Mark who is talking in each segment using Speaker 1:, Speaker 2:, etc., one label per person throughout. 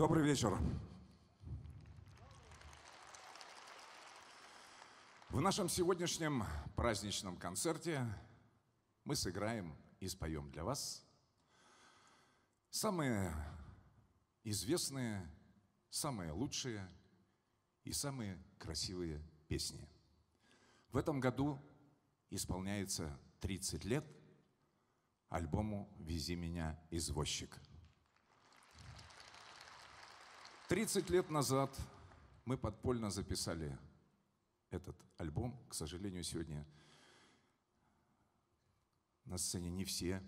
Speaker 1: Добрый вечер. В нашем сегодняшнем праздничном концерте мы сыграем и споем для вас самые известные, самые лучшие и самые красивые песни. В этом году исполняется 30 лет альбому «Вези меня, извозчик». 30 лет назад мы подпольно записали этот альбом. К сожалению, сегодня на сцене не все,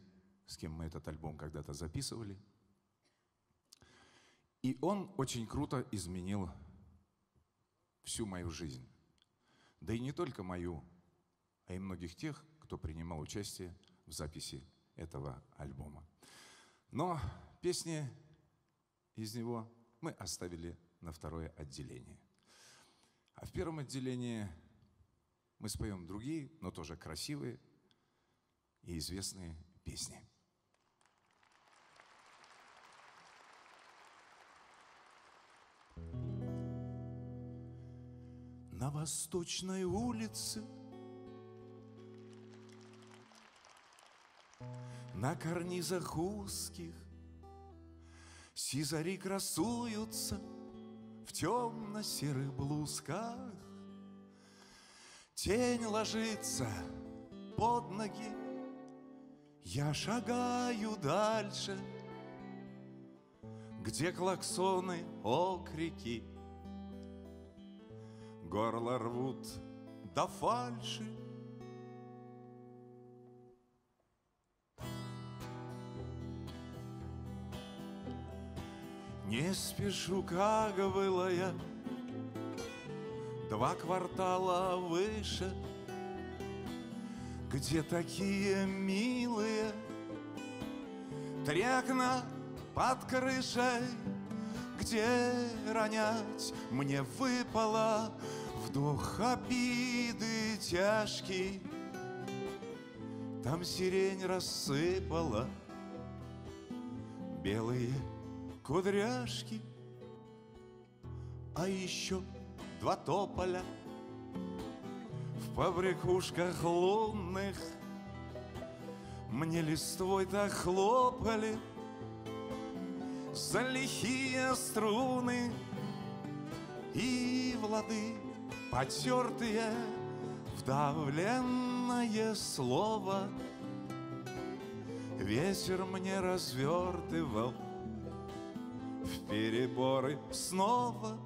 Speaker 1: с кем мы этот альбом когда-то записывали. И он очень круто изменил всю мою жизнь. Да и не только мою, а и многих тех, кто принимал участие в записи этого альбома. Но песни из него мы оставили на второе отделение. А в первом отделении мы споем другие, но тоже красивые и известные песни. На восточной улице На карнизах узких Сизари красуются в темно-серых блузках. Тень ложится под ноги, я шагаю дальше, Где клаксоны, окрики, Горло рвут до фальши. Не спешу, как было я, Два квартала выше, Где такие милые? Три окна под крышей, Где ронять? Мне выпало Вдох обиды тяжкий, Там сирень рассыпала. Белые кудряшки, а еще два тополя в побрякушках лунных. Мне листвой-то хлопали за лихие струны и влады потертые вдавленное слово. Ветер мне развертывал переборы снова.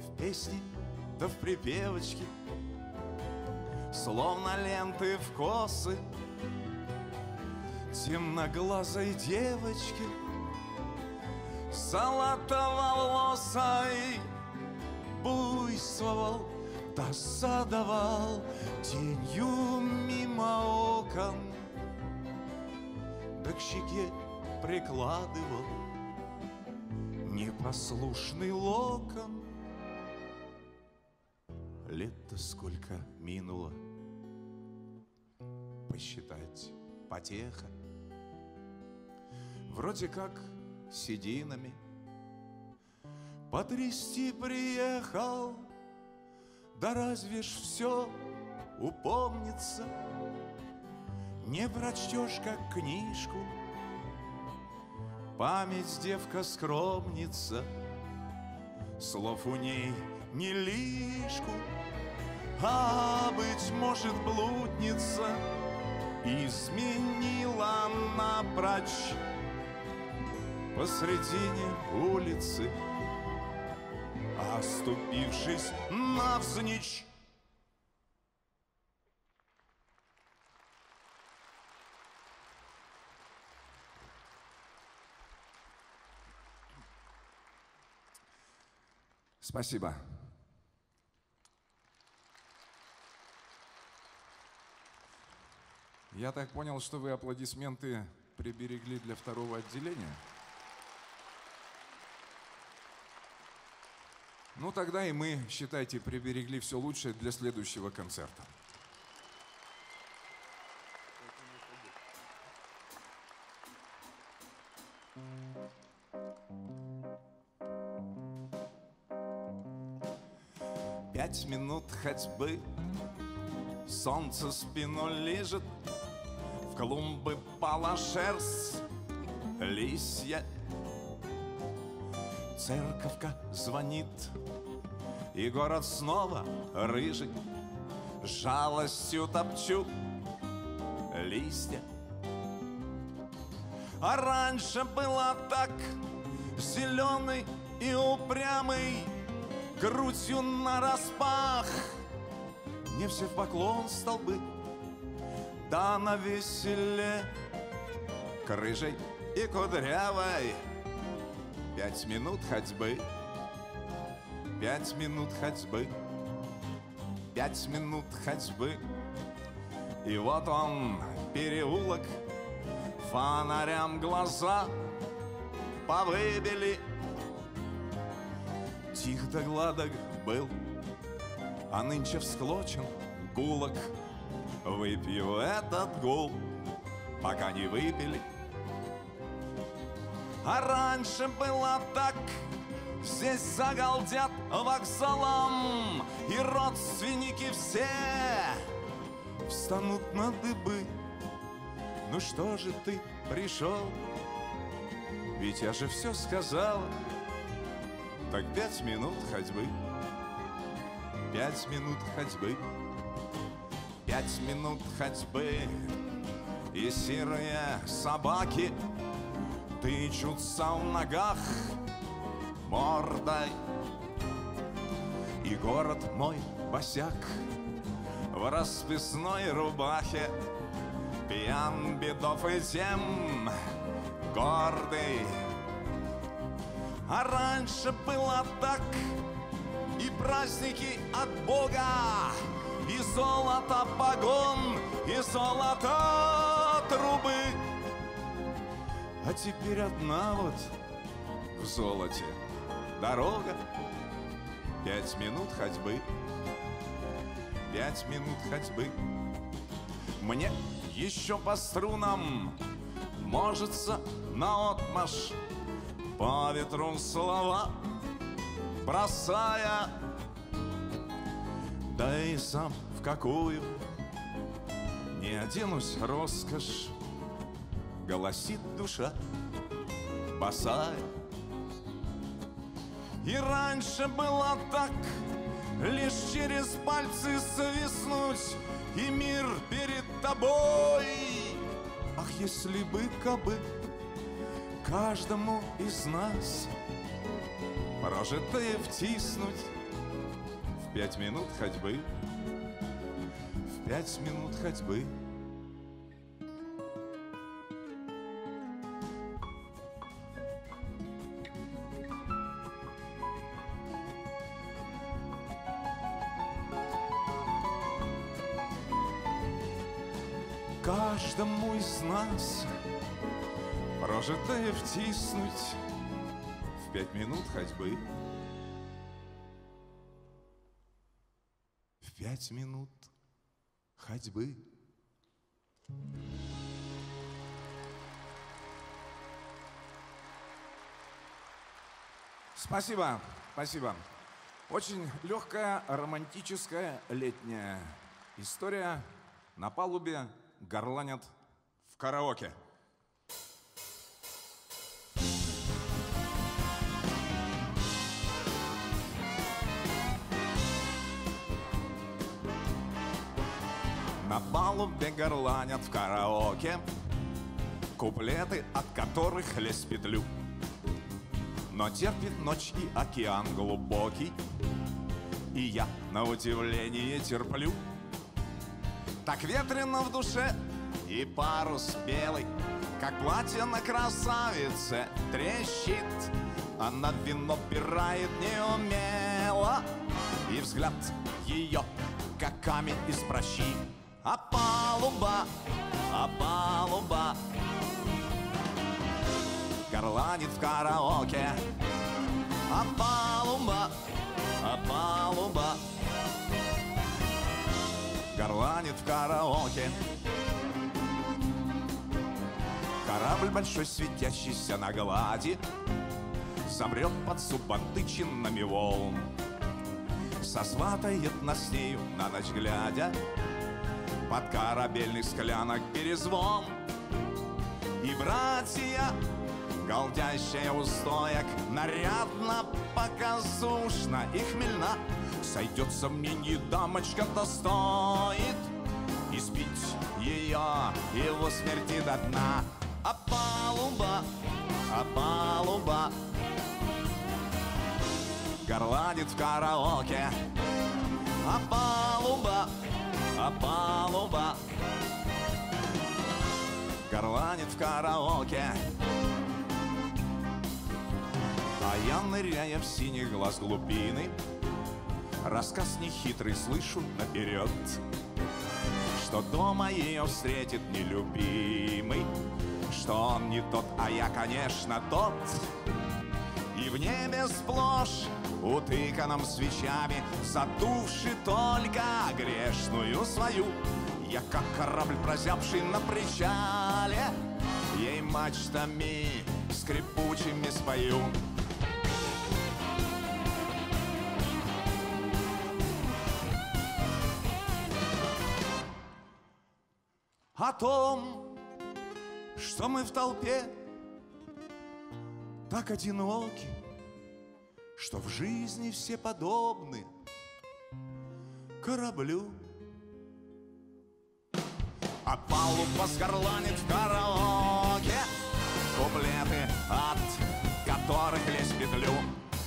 Speaker 1: В песне да в припевочке Словно ленты в косы. Темноглазой девочки Золотоволосой Буйствовал, досадовал Тенью мимо окон. Да к щеке прикладывал непослушный локон. Лет-то сколько минуло, посчитать потеха. Вроде как сединами. Потрясти приехал, да разве ж все упомнится, не прочтешь как книжку — Память девка скромница, Слов у ней не лишку, А, быть может, блудница. Изменила напрочь Посредине улицы Оступившись навзничь Спасибо. Я так понял, что вы аплодисменты приберегли для второго отделения. Ну тогда и мы, считайте, приберегли все лучшее для следующего концерта. Пять минут ходьбы. Солнце спину лежит В клумбы пала шерсть Лисья. Церковка звонит. И город снова рыжий. Жалостью топчу. Листья. А раньше было так. Зеленый и упрямый грудью на распах. Не все в поклон столбы, да на веселе, крыжей и кудрявой. Пять минут ходьбы, пять минут ходьбы, пять минут ходьбы. И вот он, переулок, фонарям глаза повыбили тих да гладок был, а нынче всклочен гулок. Выпью этот гул, пока не выпили. А раньше было так, здесь загалдят вокзалом, И родственники все встанут на дыбы. Ну что же ты пришел? Ведь я же все сказала. Так пять минут ходьбы, пять минут ходьбы, пять минут ходьбы, и серые собаки тычутся в ногах мордой. И город мой босяк в расписной рубахе. Пьян бедов и тем гордый а раньше было так, и праздники от Бога, и золото погон, и золото трубы. А теперь одна вот в золоте дорога. Пять минут ходьбы, пять минут ходьбы. Мне еще по струнам можется на отмашь по ветру слова бросая, да и сам в какую не оденусь роскошь, голосит душа босая. И раньше было так, лишь через пальцы свистнуть, и мир перед тобой. Ах, если бы кобы каждому из нас. Прожитое втиснуть. В пять минут ходьбы. В пять минут ходьбы. Каждому из нас Прожитое втиснуть в пять минут ходьбы. В пять минут ходьбы. Спасибо, спасибо. Очень легкая, романтическая летняя история. На палубе горланят в караоке. На палубе горланят в караоке. Куплеты, от которых лез петлю Но терпит ночь и океан глубокий. И я на удивление терплю. Так ветрено в душе и парус белый Как платье на красавице трещит. Она вино пирает неумело И взгляд ее, как камень из прощи а палуба, а палуба. Горланит в караоке. А палуба, а палуба. Горланит в караоке. Корабль большой, светящийся на глади Замрет под субантычинами волн. Сосватает нас с нею на ночь глядя Под корабельный склянок перезвон. И братья, голдящая у стоек Нарядно, показушно и хмельна Сойдется мнение дамочка-то стоит Избить ее его смерти до дна А палуба, а палуба Горланит в караоке. А палуба, а палуба Горланит в караоке. А я, ныряя в синий глаз глубины. Рассказ нехитрый слышу наперед Что дома ее встретит нелюбимый Что он не тот, а я, конечно, тот. И в небе сплошь утыканном свечами Задувши только грешную свою. Я как корабль, прозябший на причале Ей мачтами скрипучими спою. О том, что мы в толпе так одиноки, что в жизни все подобны кораблю. А палуба скорланит в караоке Куплеты, от которых лезь петлю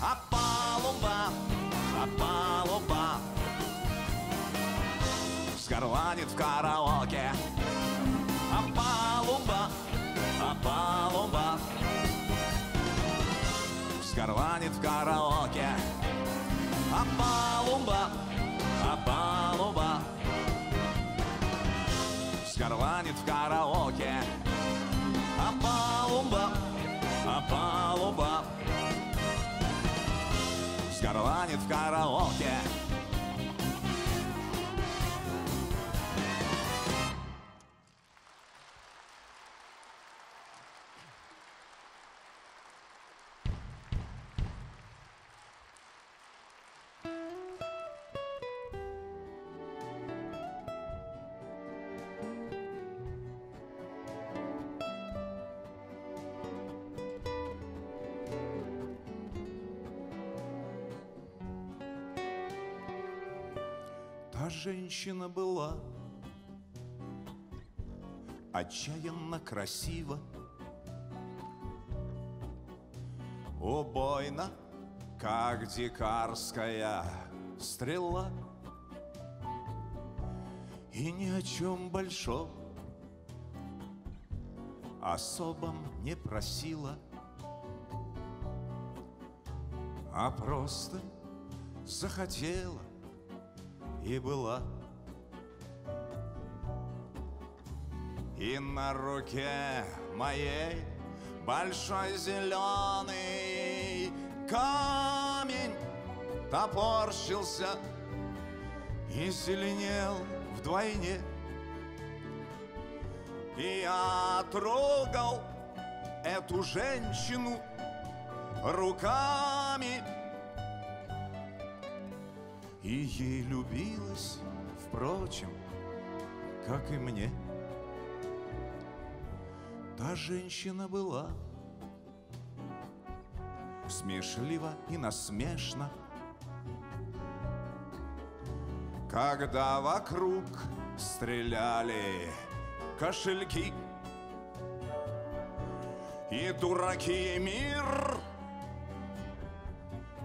Speaker 1: А палуба, а палуба Скорланит в караоке А палуба, Скорланит в караоке. А палуба, а палуба Скорланит в караоке. А палуба, а палуба Скорланит в караоке женщина была. Отчаянно красива, убойна, как дикарская стрела, и ни о чем большом особом не просила, а просто захотела и была. И на руке моей большой зеленый камень топорщился и зеленел вдвойне. И я трогал эту женщину руками и ей любилось, впрочем, как и мне. Та женщина была смешлива и насмешна, когда вокруг стреляли кошельки. И дураки мир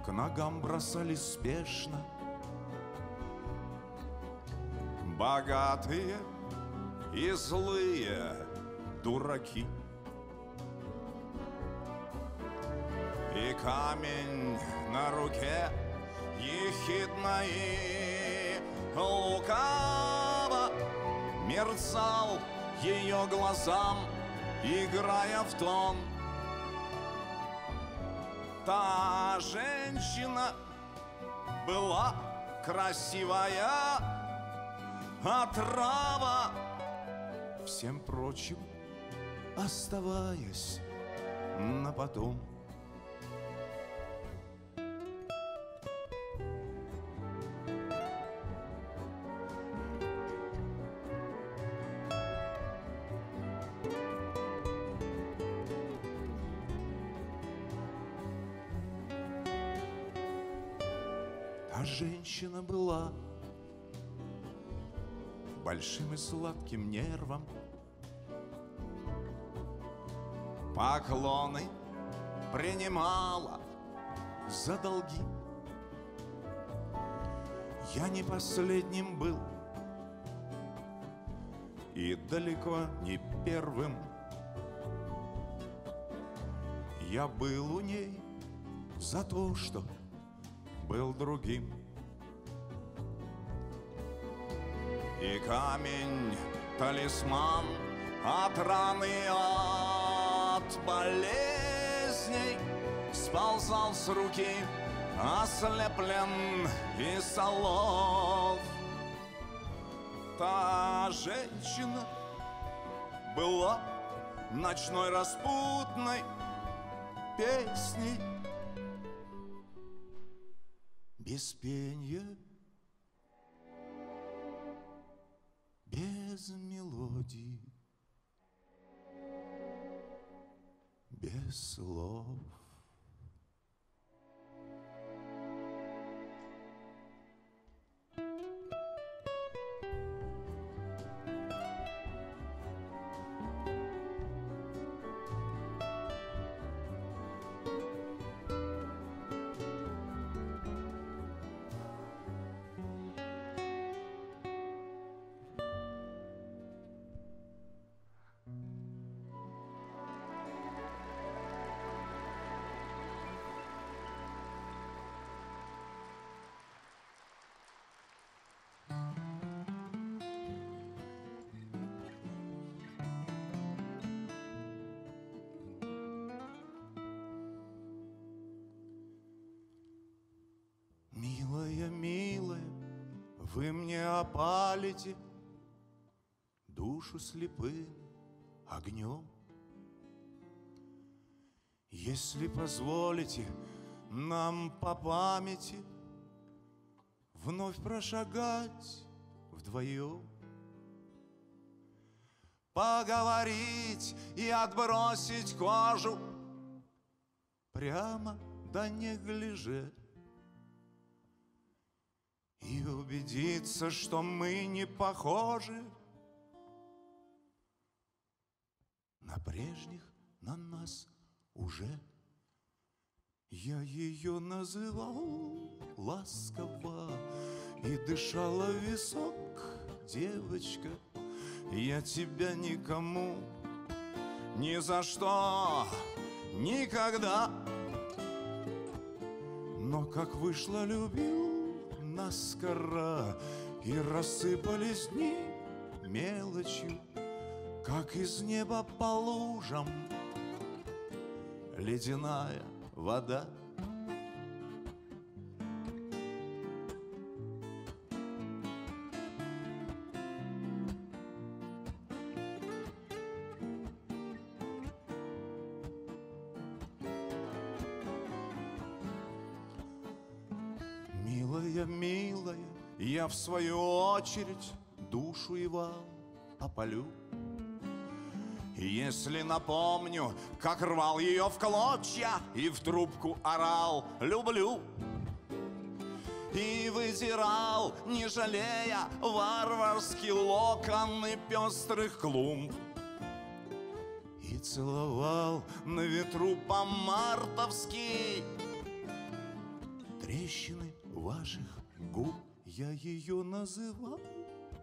Speaker 1: к ногам бросались спешно. Богатые и злые дураки. И камень на руке ехидно и лукаво мерцал ее глазам, играя в тон. Та женщина была красивая, отрава всем прочим, оставаясь на потом. Большим и сладким нервом. Поклоны принимала за долги. Я не последним был и далеко не первым. Я был у ней за то, что был другим. И камень, талисман от раны, от болезней Сползал с руки, ослеплен и солов. Та женщина была ночной распутной песней без пенья без мелодий, без слов. Вы мне опалите душу слепым огнем. Если позволите нам по памяти Вновь прошагать вдвоем, Поговорить и отбросить кожу Прямо да не гляже и убедиться, что мы не похожи на прежних, на нас уже. Я ее называл ласково и дышала в висок, девочка. Я тебя никому ни за что, никогда. Но как вышло, любил наскоро И рассыпались дни мелочью Как из неба по лужам. Ледяная вода свою очередь душу его опалю. Если напомню, как рвал ее в клочья и в трубку орал «люблю», и вытирал, не жалея, варварские локоны пестрых клумб. И целовал на ветру по-мартовски трещины ваших губ. Я ее называл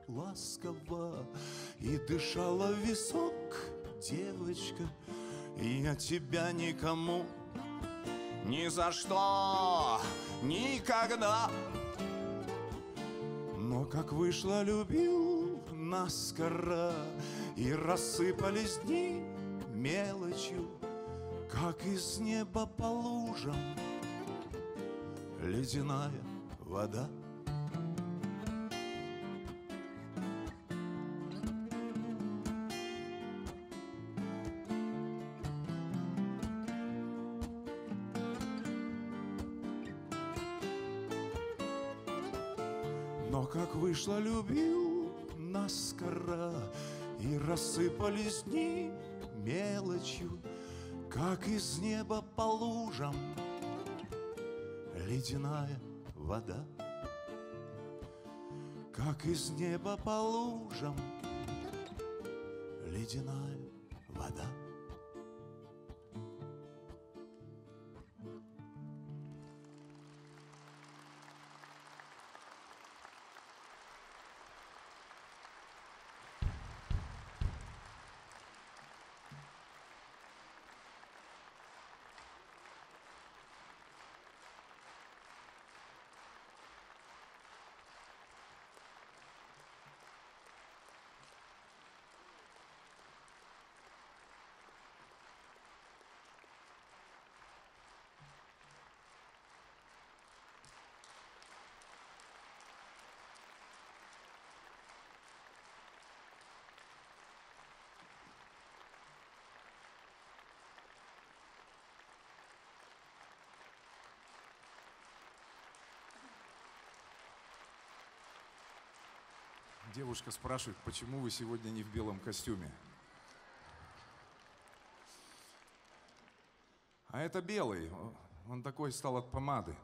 Speaker 1: ласково И дышала в висок, девочка. Я тебя никому ни за что, никогда. Но как вышло, любил наскоро И рассыпались дни мелочью Как из неба по лужам Ледяная вода вышло, любил наскоро И рассыпались дни мелочью, Как из неба по лужам Ледяная вода.
Speaker 2: как из неба по лужам ледяная вода.
Speaker 1: Девушка спрашивает, почему вы сегодня не в белом костюме? А это белый. Он такой стал от помады.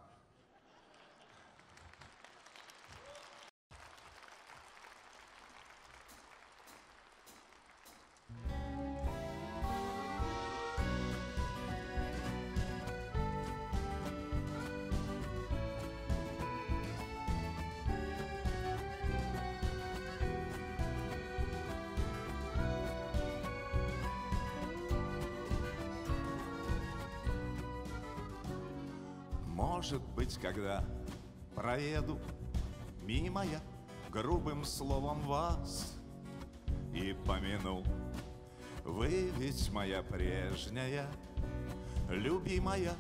Speaker 2: Когда проеду мимо я грубым словом вас и помяну, вы ведь моя прежняя, любимая,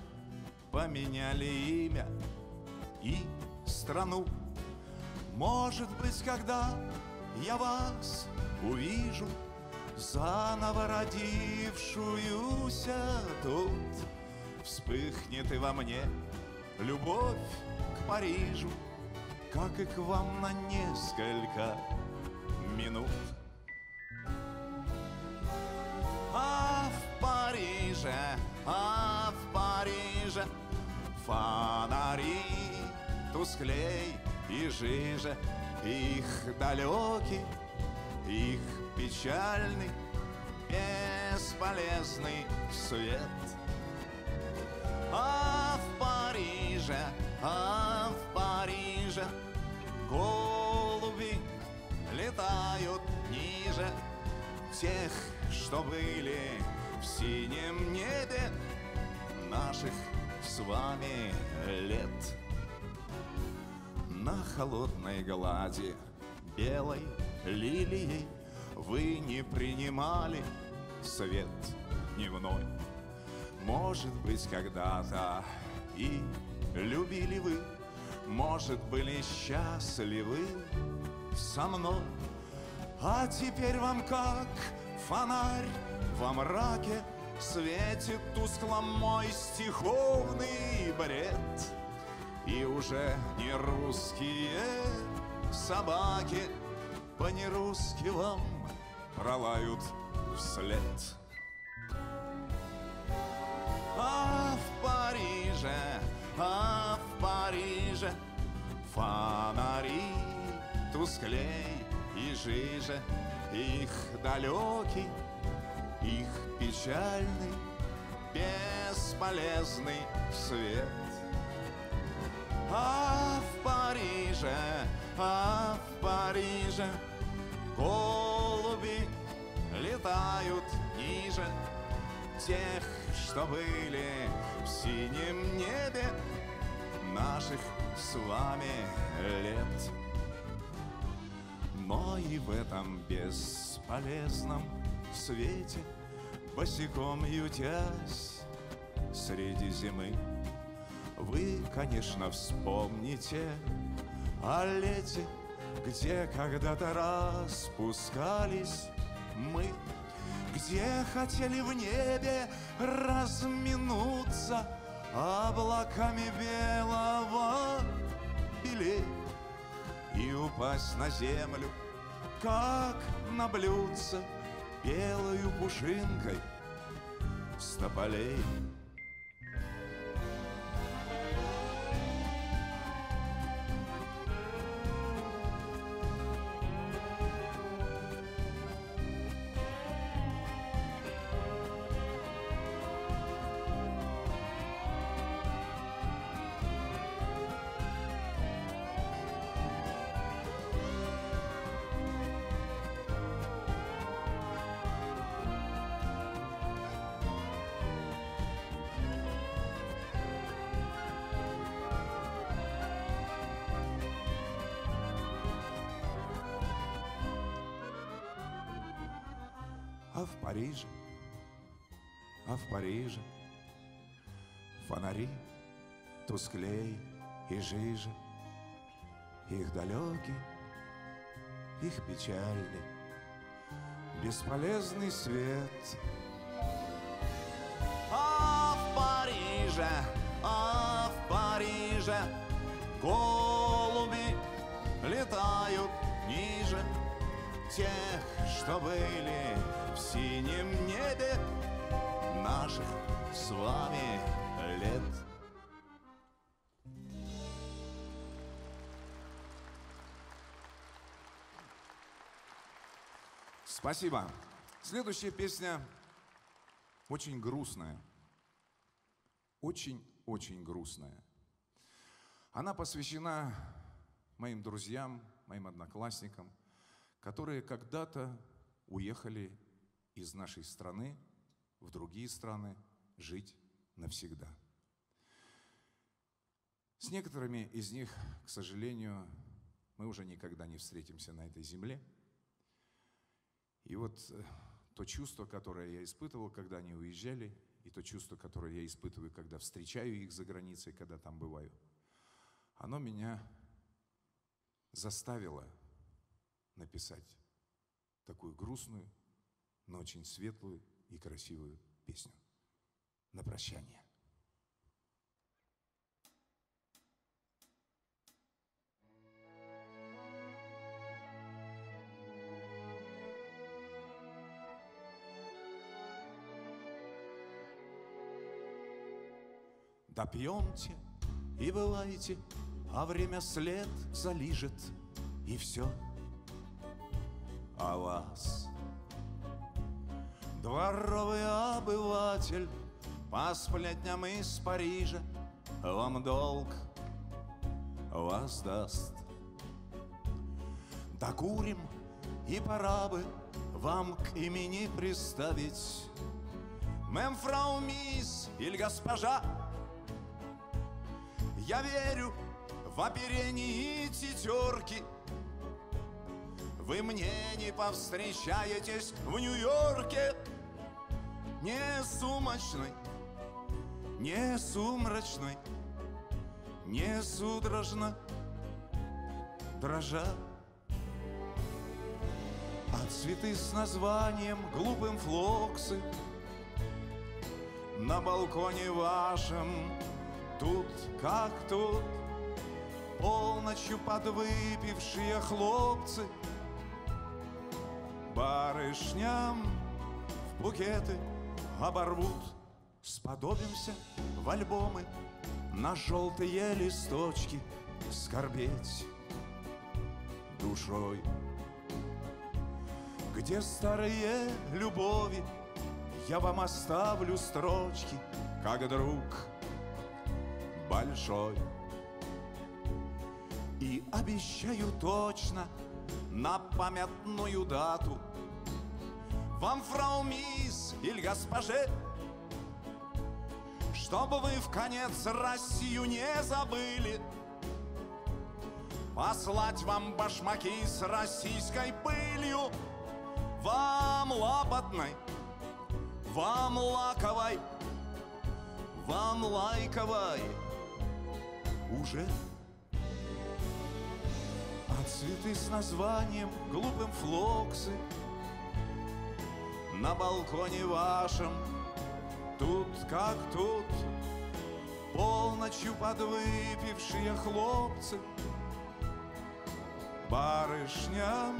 Speaker 2: поменяли имя и страну. Может быть, когда я вас увижу, заново родившуюся тут, вспыхнет и во мне любовь к Парижу, как и к вам на несколько минут. А в Париже, а в Париже фонари тусклей и жиже, их далекий, их печальный, бесполезный свет. Париже, а в Париже голуби летают ниже тех, что были в синем небе наших с вами лет. На холодной глади белой лилией вы не принимали свет дневной. Может быть, когда-то и любили вы, Может, были счастливы со мной. А теперь вам как фонарь во мраке Светит тускло мой стиховный бред. И уже не русские собаки По-нерусски вам пролают вслед. А в Париже, а в Париже Фонари тусклей и жиже. Их далекий, их печальный Бесполезный свет. А в Париже, а в Париже Голуби летают ниже Тех, что были в синем небе наших с вами лет. Но и в этом бесполезном свете, босиком ютясь среди зимы, вы, конечно, вспомните о лете, где когда-то распускались мы где хотели в небе разминуться облаками белого белей и упасть на землю, как на блюдце белою пушинкой с тополей.
Speaker 1: Тусклей и жиже Их далекий, их печальный Бесполезный свет.
Speaker 2: А в Париже, а в Париже Голуби летают ниже Тех, что были в синем небе Наших с вами лет.
Speaker 1: Спасибо. Следующая песня очень грустная. Очень-очень грустная. Она посвящена моим друзьям, моим одноклассникам, которые когда-то уехали из нашей страны в другие страны жить навсегда. С некоторыми из них, к сожалению, мы уже никогда не встретимся на этой земле. И вот э, то чувство, которое я испытывал, когда они уезжали, и то чувство, которое я испытываю, когда встречаю их за границей, когда там бываю, оно меня заставило написать такую грустную, но очень светлую и красивую песню на прощание.
Speaker 2: Допьемте и бывайте, а время след залижет, и все о вас. Дворовый обыватель по сплетням из Парижа Вам долг воздаст Докурим, и пора бы Вам к имени приставить. Мемфрау мисс или госпожа Я верю в оперение и тетерки Вы мне не повстречаетесь в Нью-Йорке Не сумочной не сумрачной, не судорожно дрожа. А цветы с названием глупым флоксы На балконе вашем тут как тут Полночью подвыпившие хлопцы Барышням в букеты оборвут Сподобимся в альбомы на желтые листочки скорбеть душой. Где старые любови, я вам оставлю строчки, как друг большой. И обещаю точно на памятную дату. Вам, фрау мисс или госпоже, чтобы вы в конец Россию не забыли. Послать вам башмаки с российской пылью Вам лапотной, вам лаковой Вам лайковой уже. А цветы с названием глупым флоксы На балконе вашем Тут как тут Полночью подвыпившие хлопцы Барышням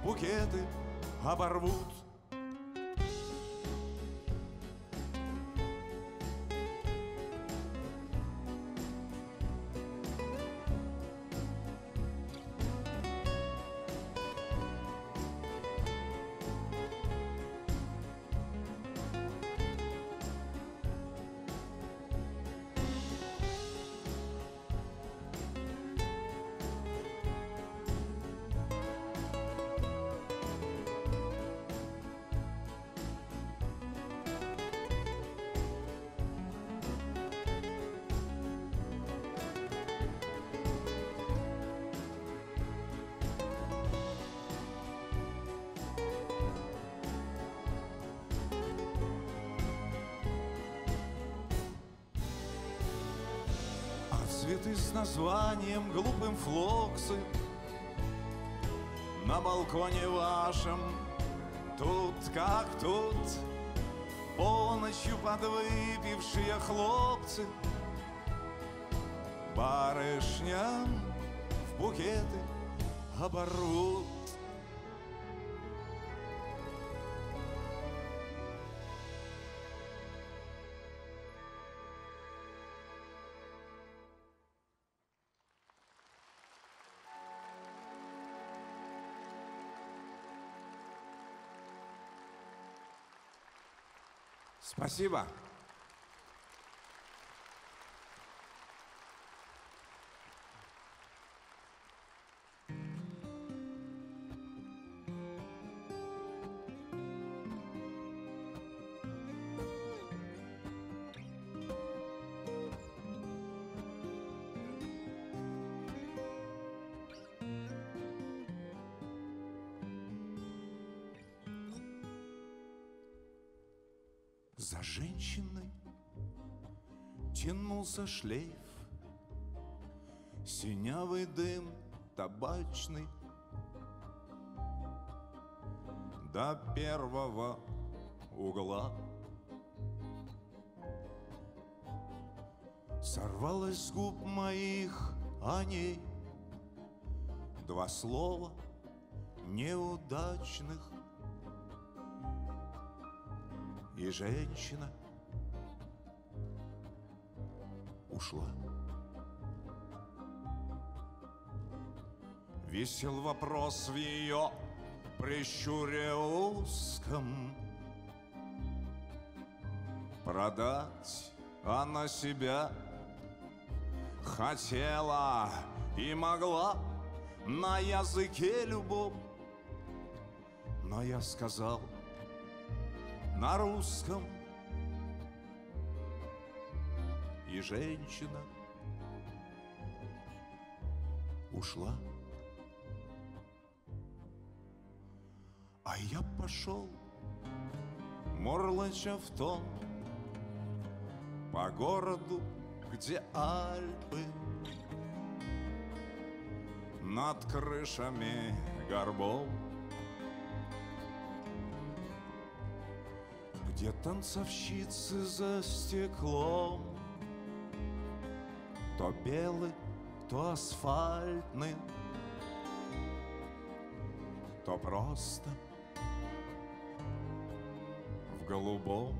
Speaker 2: в букеты оборвут флоксы На балконе вашем. Тут как тут Полночью подвыпившие хлопцы. Барышням в букеты оборвут
Speaker 1: Спасибо.
Speaker 2: Тянулся шлейф, Синявый дым табачный. До первого угла Сорвалось с губ моих о ней Два слова неудачных. И женщина ушла. Висел вопрос в ее прищуре узком. Продать она себя хотела и могла на языке любом. Но я сказал – на русском. Женщина ушла. А я пошел, морлоча в том, по городу, где Альпы, над крышами горбов Где танцовщицы за стеклом То белый, то асфальтный То просто в голубом.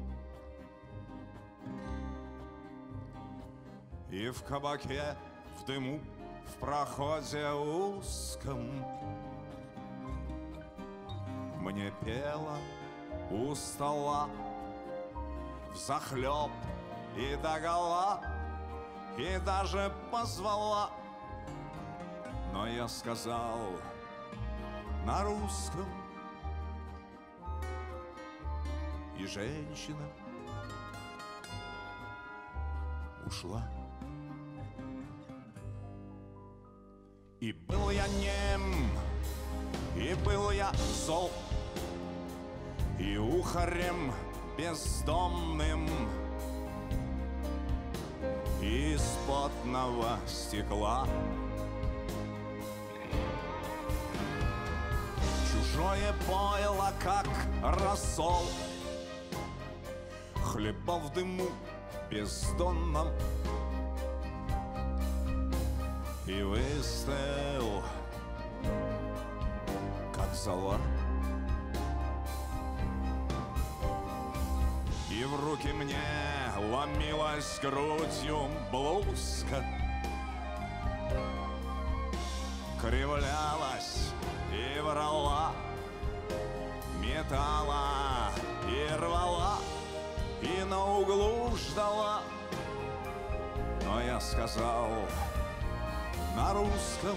Speaker 2: И в кабаке, в дыму, в проходе узком Мне пела у стола захлеб и догола, и даже позвала. Но я сказал на русском, и женщина ушла. И был я нем, и был я зол, и ухарем бездомным Из потного стекла. Чужое пойло, как рассол. Хлеба в дыму бездонном. И выстоял, как зола И в руки мне ломилась грудью блузка Кривлялась и врала Метала и рвала И на углу ждала Но я сказал на русском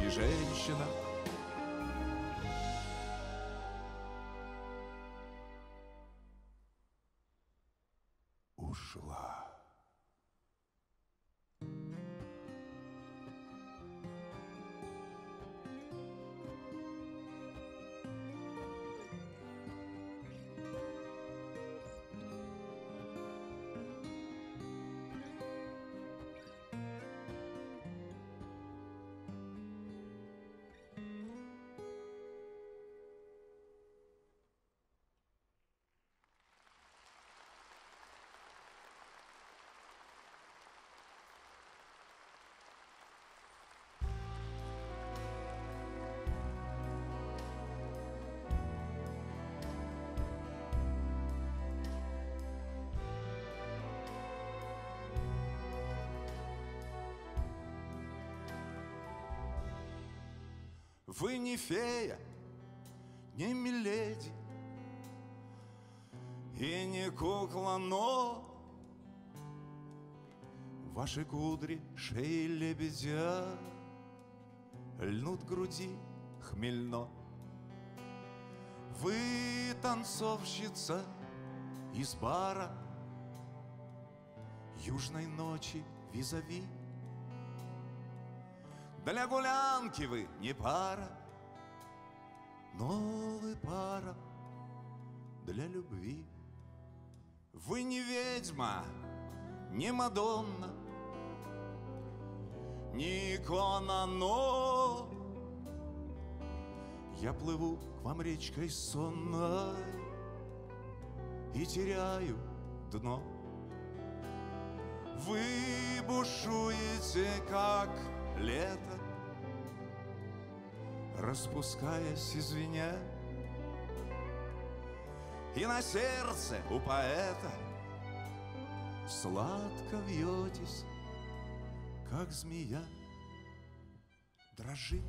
Speaker 2: И женщина Вы не фея, не миледи И не кукла, но Ваши кудри, шеи лебедя Льнут груди хмельно. Вы танцовщица из бара Южной ночи визави Для гулянки вы не пара. Но вы пара для любви. Вы не ведьма, не Мадонна Не икона, но Я плыву к вам речкой сонной И теряю дно. Вы бушуете, как лето Распускаясь, извиня И на сердце у поэта Сладко вьетесь, как змея. Дрожит,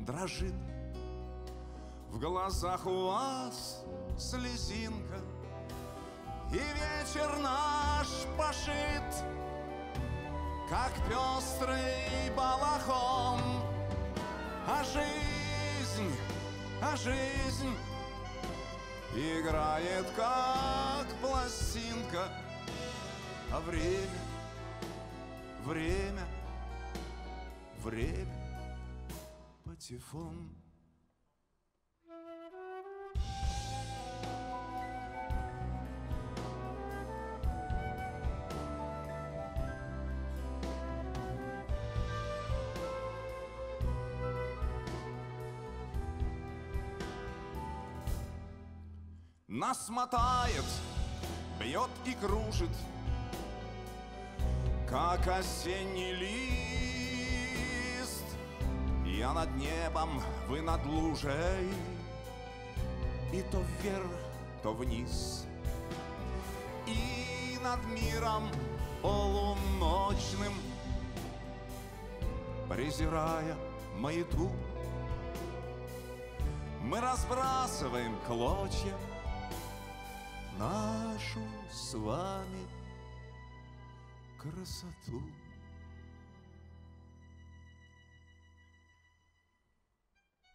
Speaker 2: дрожит В глазах у вас слезинка И вечер наш пошит Как пестрый балахон. А жизнь, а жизнь Играет, как пластинка. А время, время, время Патефон Нас мотает, бьет и кружит, Как осенний лист. Я над небом, вы над лужей, И то вверх, то вниз. И над миром полуночным, Презирая маяту, Мы разбрасываем клочья нашу с вами красоту.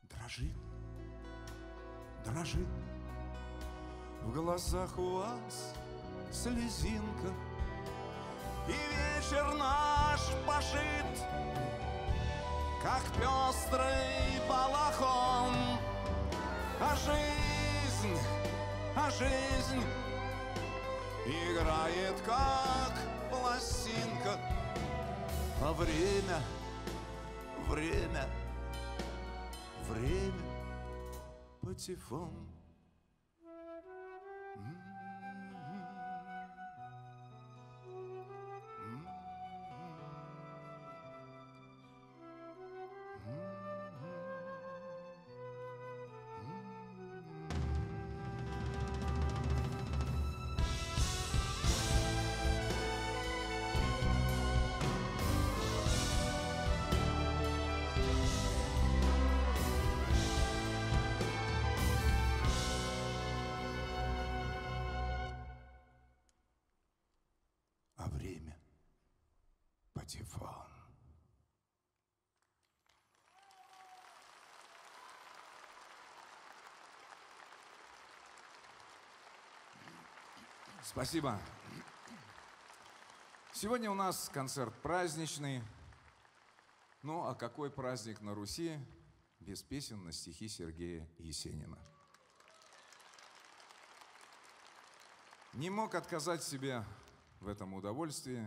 Speaker 2: Дрожит, дрожит в глазах у вас слезинка, И вечер наш пошит, как пестрый балахон, А жизнь а жизнь играет как пластинка, а время, время, время патефон. Спасибо. Сегодня у нас концерт праздничный. Ну, а какой праздник на Руси без песен на стихи Сергея Есенина? Не мог отказать себе в этом удовольствии.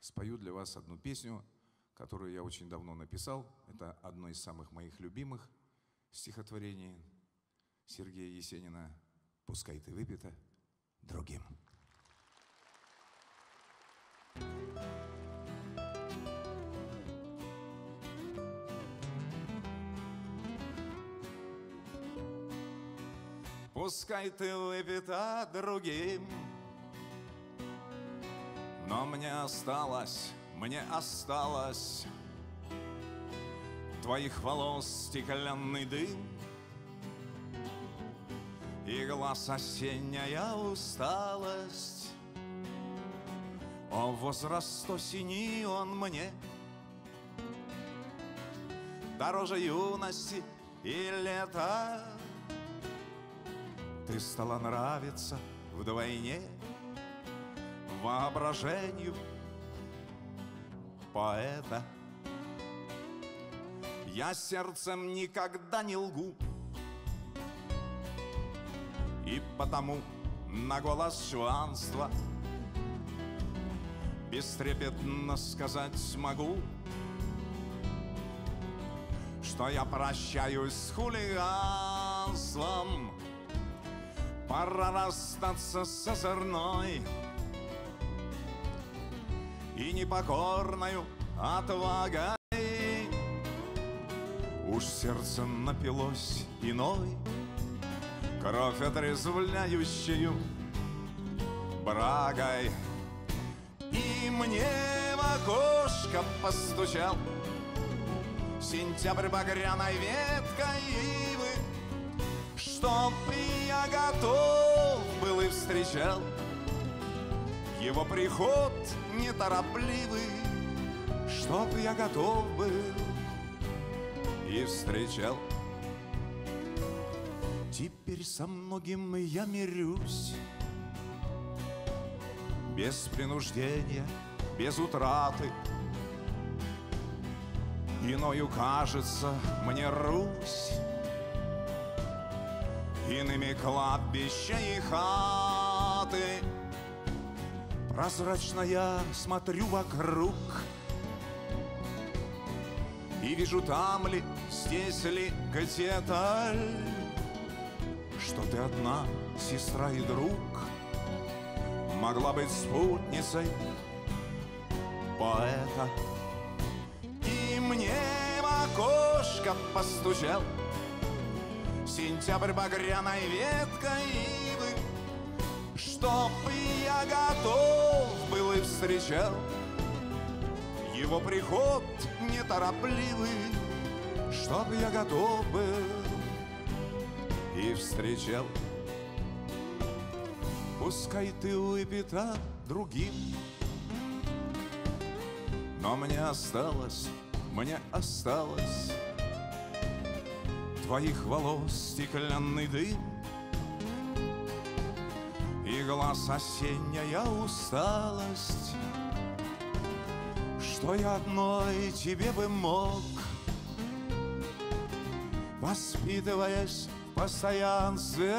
Speaker 2: Спою для вас одну песню, которую я очень давно написал. Это одно из самых моих любимых стихотворений Сергея Есенина. «Пускай ты выпита другим». Пускай ты выпита другим, но мне осталось, мне осталось Твоих волос стеклянный дым И глаз осенняя усталость. О, возраст осени он мне Дороже юности и лета Ты стала нравиться вдвойне. Воображению поэта. Я сердцем никогда не лгу. И потому на голос чванства Бестрепетно сказать могу Что я прощаюсь с хулиганством Пора расстаться с озорной И непокорною отвагой. Уж сердце напилось иной Кровь отрезвляющую брагой. И мне в окошко постучал Сентябрь багряной веткой ивы Чтоб я готов был и встречал. Его приход неторопливый Чтоб я готов был и встречал. Теперь со многим я мирюсь Без принуждения, без утраты. Иною кажется мне Русь Иными кладбища и хаты. Прозрачно я смотрю вокруг. И вижу там ли, здесь ли, где-то Что ты одна, сестра и друг. Могла быть спутницей поэта. И мне в окошко постучал Сентябрь багряной веткой ивы Чтоб я готов был и встречал. Его приход неторопливый Чтоб я готов был и встречал. Пускай ты выпита другим Но мне осталось, мне осталось Твоих волос стеклянный дым. И глаз осенняя усталость Что я одной тебе бы мог. Воспитываясь в постоянстве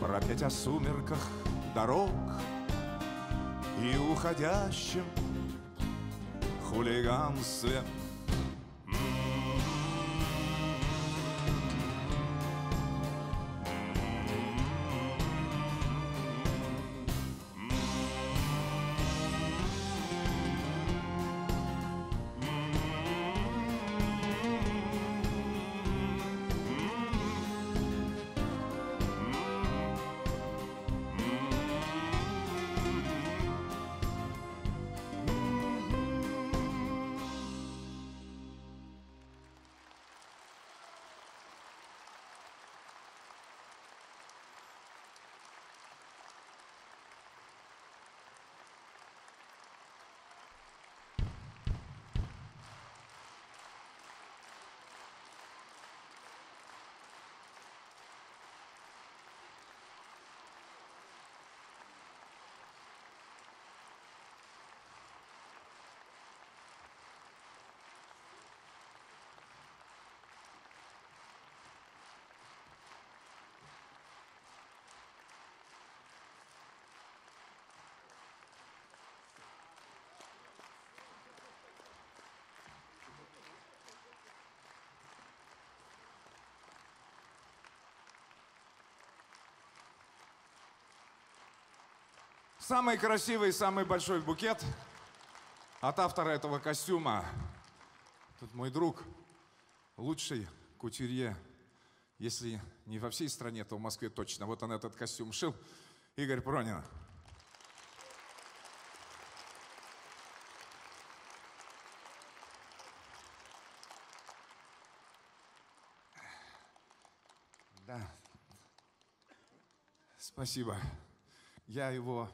Speaker 2: Пропеть о сумерках дорог И уходящем хулиганстве Самый красивый, самый большой букет от автора этого костюма. Тут мой друг, лучший кутюрье, если не во всей стране, то в Москве точно. Вот он этот костюм шил. Игорь Пронин. Да. Спасибо. Я его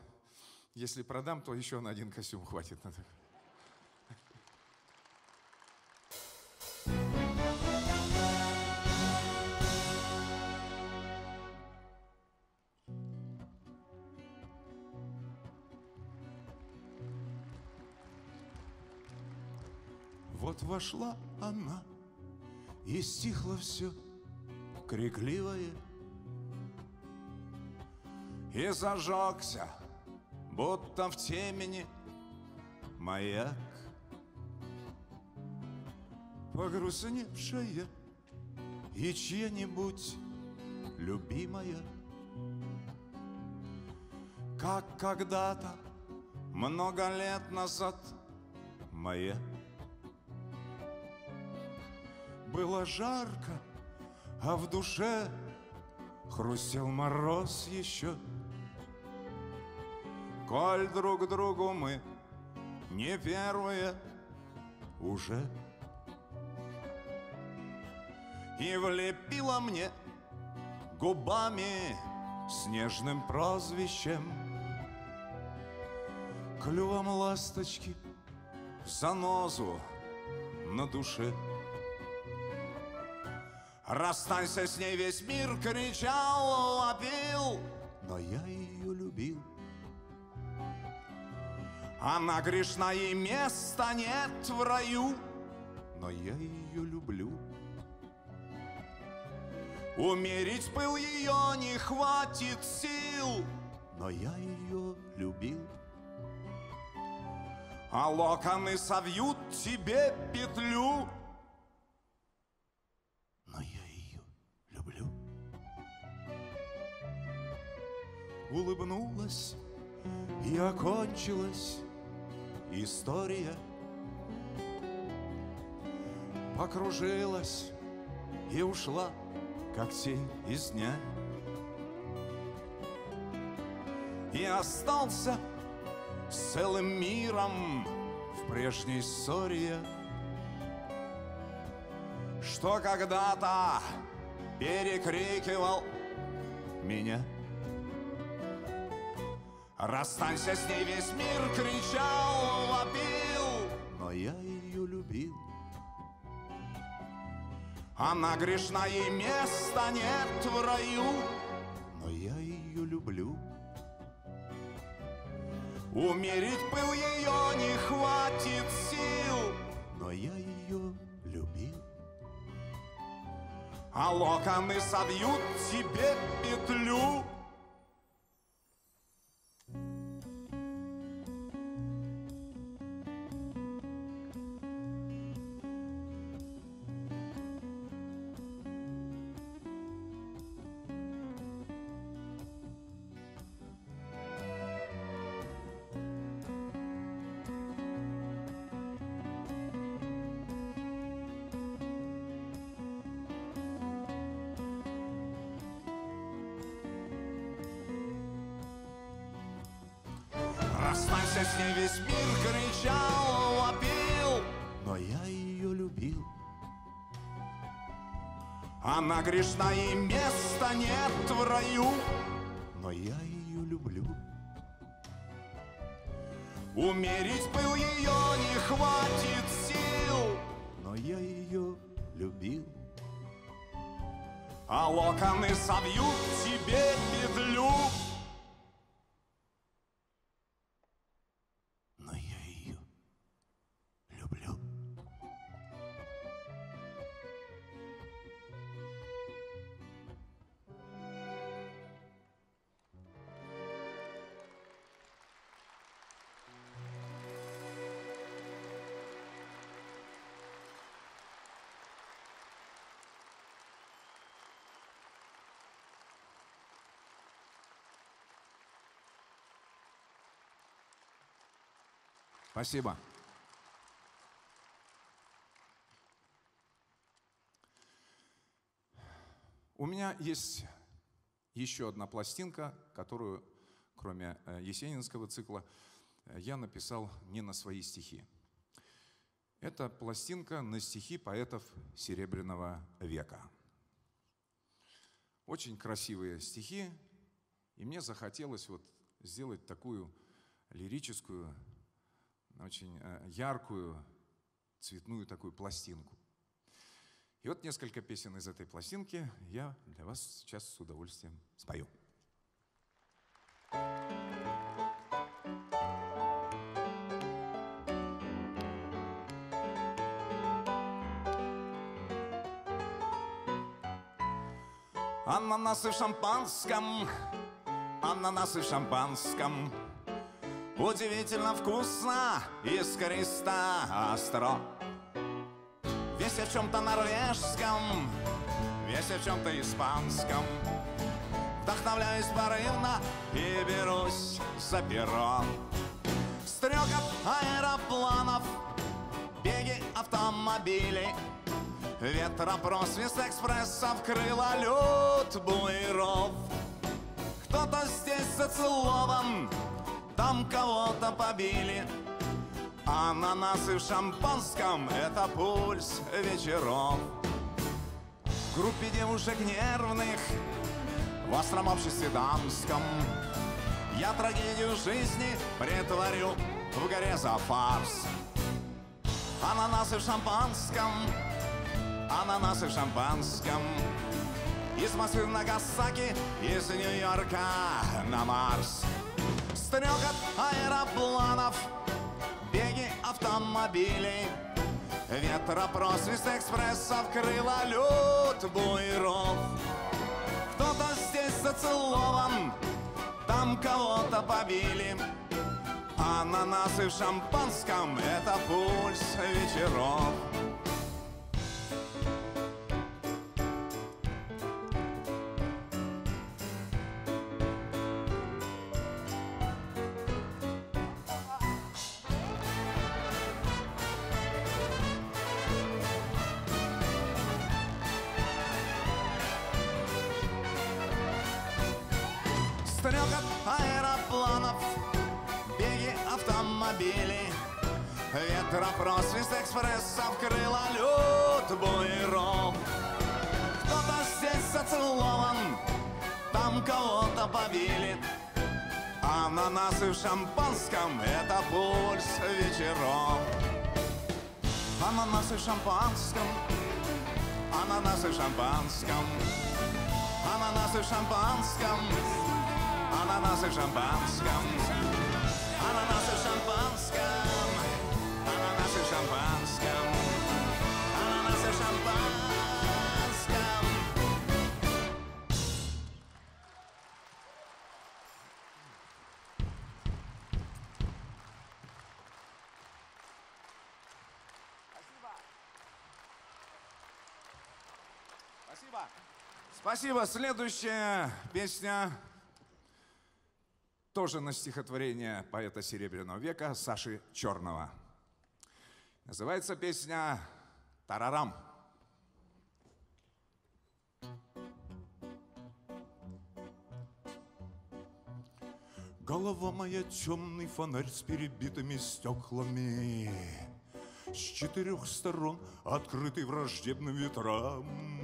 Speaker 2: если продам, то еще на один костюм хватит. Вот вошла она, и стихло все крикливое, И зажегся, будто в темени, маяк. Погрустневшая и чья-нибудь любимая, Как когда-то много лет назад моя. Было жарко, а в душе хрустел мороз еще. Коль друг другу мы не первые уже. И влепила мне губами с нежным прозвищем Клювом ласточки в занозу на душе. Расстанься с ней, весь мир кричал, лопил, Она грешна, ей места нет в раю, но я ее люблю. Умерить пыл ее не хватит сил, но я ее любил. А локоны совьют тебе петлю, улыбнулась и окончилась история. Покружилась и ушла, как тень из дня. И остался с целым миром в прежней ссоре, что когда-то перекрикивал меня. Расстанься с ней, весь мир кричал, вопил, но я ее любил. Она грешна, ей места нет в раю, но я ее люблю. Умерить пыл ее не хватит сил, но я ее любил. А локоны собьют тебе петлю, Она грешна, и места нет в раю, но я ее люблю. Умерить был ее не хватит сил, но я ее любил. А локоны совьют Спасибо. У меня есть еще одна пластинка, которую, кроме э, Есенинского цикла, э, я написал не на свои стихи. Это пластинка на стихи поэтов Серебряного века. очень красивые стихи, и мне захотелось вот сделать такую лирическую, очень э, яркую, цветную такую пластинку. И вот несколько песен из этой пластинки я для вас сейчас с удовольствием спою. Ананасы в шампанском, ананасы в шампанском. Удивительно вкусно, искристо, остро. Весь в чем-то норвежском, весь в чем-то испанском. Вдохновляюсь порывно и берусь за перо. Стрекот аэропланов, беги автомобилей — Ветропросвист экспресса вкрыла лед буйров Кто-то здесь зацелован, там кого-то побили Ананасы в шампанском — это пульс вечеров В группе девушек нервных В остром обществе дамском Я трагедию жизни притворю в горе за фарс Ананасы в шампанском — ананасы в шампанском. Из Москвы в Нагасаки, из Нью-Йорка на Марс. Стрекот аэропланов, беги автомобилей. Ветропросвист экспресса вкрыла лед буйров. Кто-то здесь зацелован, там кого-то побили. Ананасы в шампанском — это пульс вечеров. Ветропросвист экспресса вкрыла лед буйров Кто-то здесь зацелован, там кого-то побили. Ананасы в шампанском — это пульс вечеров Ананасы в шампанском, ананасы в шампанском. Ананасы в шампанском Ананасы в шампанском. Ананасы в шампанском Спасибо. Следующая песня тоже на стихотворение поэта Серебряного века Саши Черного. Называется песня «Тарарам». Голова моя темный фонарь с перебитыми стеклами, С четырех сторон открытый враждебным ветрам.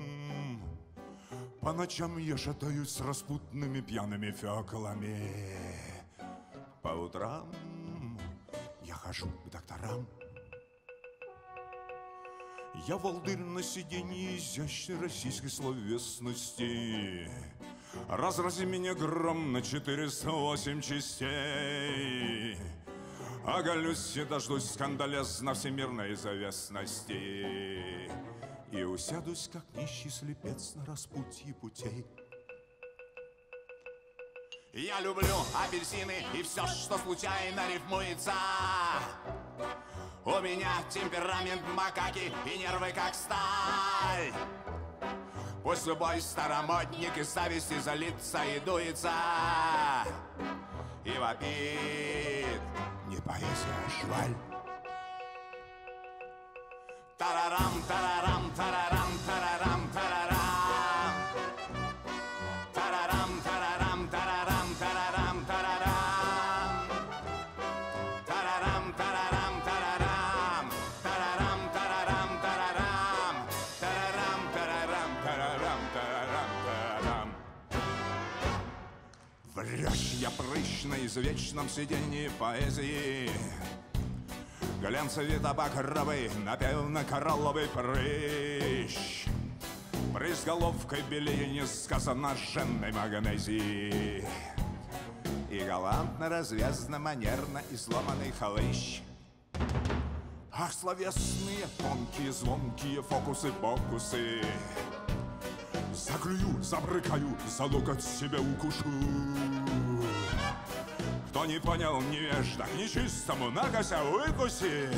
Speaker 2: По ночам я шатаюсь с распутными пьяными феклами. По утрам я хожу к докторам. Я волдырь на сиденье изящной российской словесности. Разрази меня гром на 408 частей. Оголюсь и дождусь скандалезна всемирной известности. И усядусь, как нищий слепец на распутье путей. Я люблю апельсины и все, что случайно рифмуется. У меня темперамент макаки и нервы как сталь. Пусть любой старомодник из зависти залится и дуется И вопит Не поэзия, а шваль Тарарам, тарарам, тарарам, тарарам, тарарам. Тарарам, тарарам, тарарам, тарарам, тарарам. Тарарам, тарарам, тарарам. Тарарам, тарарам, тарарам. Тарарам, тарарам, тарарам, тарарам, тарарам. Прочь я прыщ на извечном сиденье поэзии. Глянцевито багровый, напевно коралловый прыщ. Прыщ головкой белее несказанно женной магнезии. И галантно, развязно, манерно и сломанный хлыщ. Ах, словесные, тонкие, звонкие фокусы-бокусы. Заклюю, забрыкаю, за локоть себя укушу. Кто не понял, невежда, к нечистому нагося выкуси.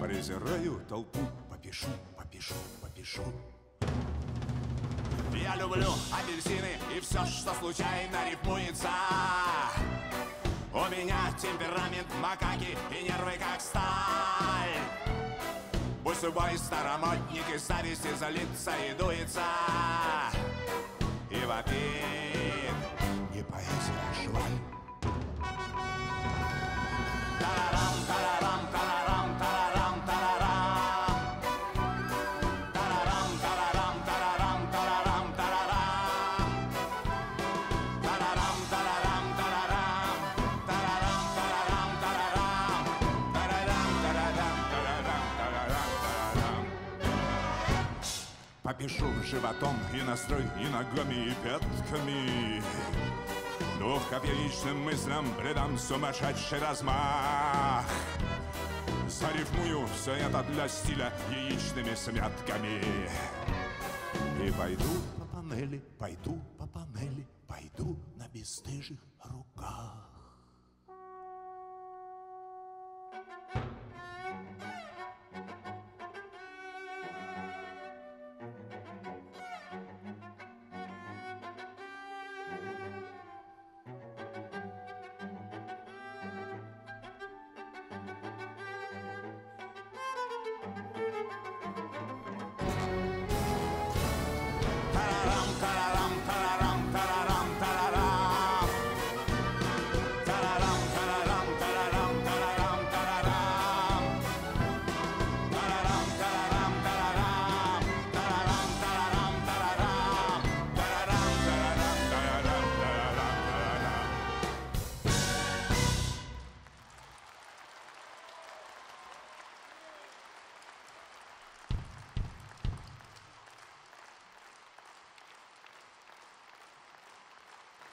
Speaker 2: Презираю толпу, попишу, попишу, попишу. Я люблю апельсины и все, что случайно рифмуется. У меня темперамент макаки и нервы как сталь. Пусть любой старомодник из зависти залится и дуется И вопит Не поэзия, а шваль Попишу животом и настрой, и ногами, и пятками Двухкопеечным мыслям придам сумасшедший размах. Зарифмую все это для стиля яичными смятками. И пойду по панели, пойду по панели, пойду на бесстыжих руках. Тарарам,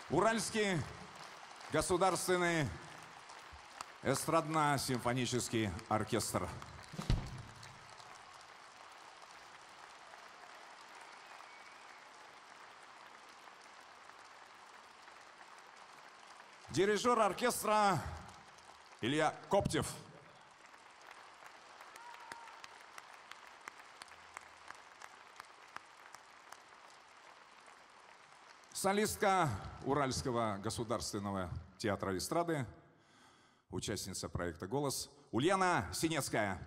Speaker 2: Уральский государственный эстрадно-симфонический оркестр. Дирижер оркестра Илья Коптев. Солистка Уральского государственного театра эстрады, участница проекта «Голос» Ульяна Синецкая.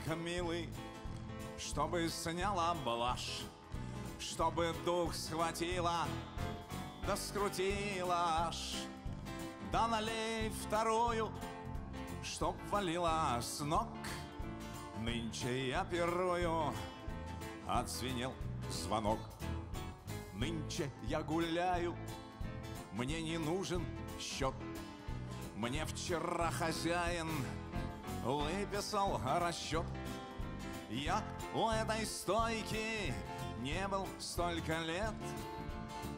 Speaker 2: Налей-ка, милый, чтобы сняла блажь, чтобы дух схватила, да скрутила аж. Да налей вторую, чтоб валила с ног. Нынче я пирую, отзвенел звонок. Нынче я гуляю, мне не нужен счет. Мне вчера хозяин выписал расчет. Я у этой стойки не был столько лет.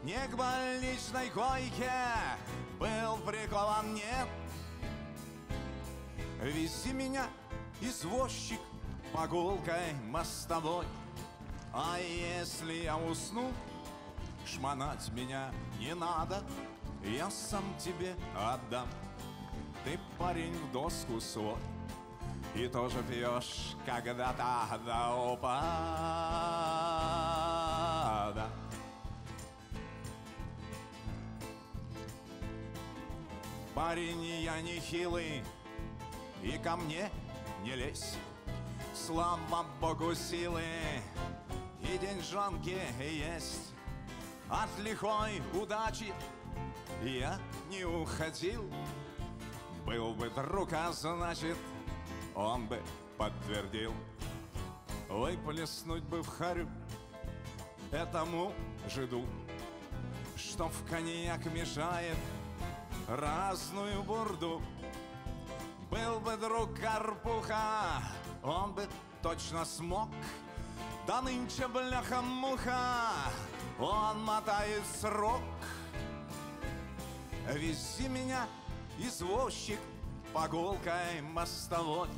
Speaker 2: Не к больничной койке был прикован, нет. Вези меня, извозчик, прогулкой мостовой. А если я усну, шмонать меня не надо, я сам тебе отдам. Ты парень в доску свой, И тоже пьешь когда-то до упада Парень я не хилый, и ко мне не лезь. Слава Богу силы и деньжонки есть. От лихой удачи я не уходил. Был бы друг, а значит, он бы подтвердил. Выплеснуть бы в харю этому жиду, что в коньяк мешает разную бурду. Был бы друг Карпуха, он бы точно смог. Да нынче бляха-муха, он мотает срок. Вези меня, извозчик, по гулкой мостовой.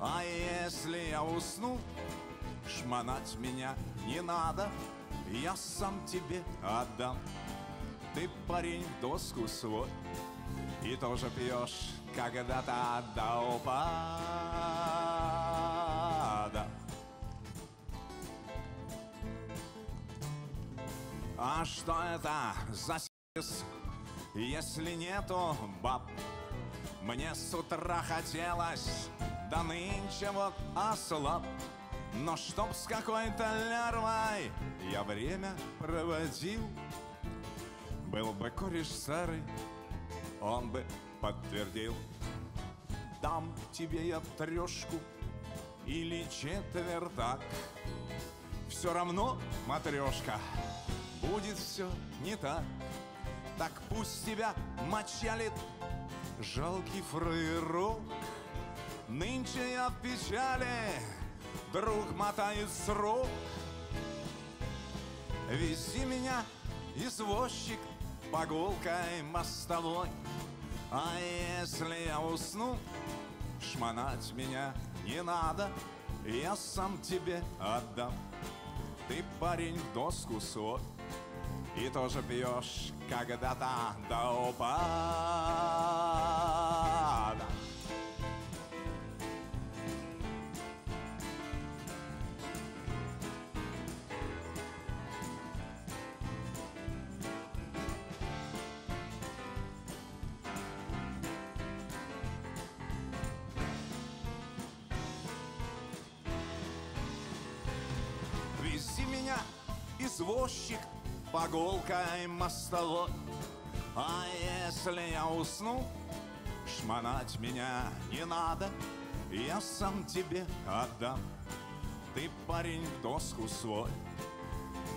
Speaker 2: А если я усну, шмонать меня не надо, я сам тебе отдам. Ты, парень, доску свой, и тоже пьешь когда-то до упада. А что это за сис, если нету баб? Мне с утра хотелось, да нынче вот ослаб. Но чтоб с какой-то лярвой я время проводил, Был бы кореш старый, он бы подтвердил. Дам тебе я трешку или четвертак. Все равно, матрешка, будет все не так. Так пусть тебя мочалит жалкий фрейрок. Нынче я в печали, друг мотает срок. Вези меня, извозчик, по гулкой мостовой. А если я усну, шмонать меня не надо, я сам тебе отдам. Ты, парень, в доску свой, и тоже пьешь когда-то до упада. Вези меня, извозчик, по гулкой мостовой. А если я усну, шмонать меня не надо, я сам тебе отдам. Ты, парень, в доску свой,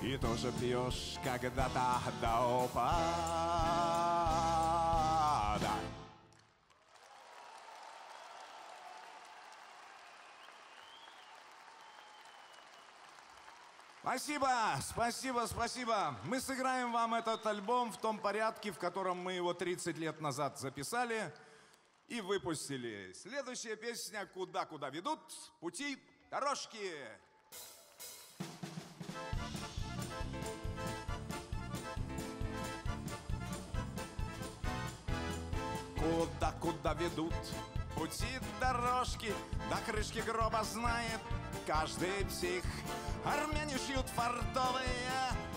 Speaker 2: и тоже пьешь когда-то до упада. Спасибо, спасибо, спасибо. Мы сыграем вам этот альбом в том порядке, в котором мы его 30 лет назад записали и выпустили. Следующая песня «Куда-куда ведут пути дорожки». Куда-куда ведут пути дорожки, до крышки гроба знает каждый псих. Армяне шьют фартовые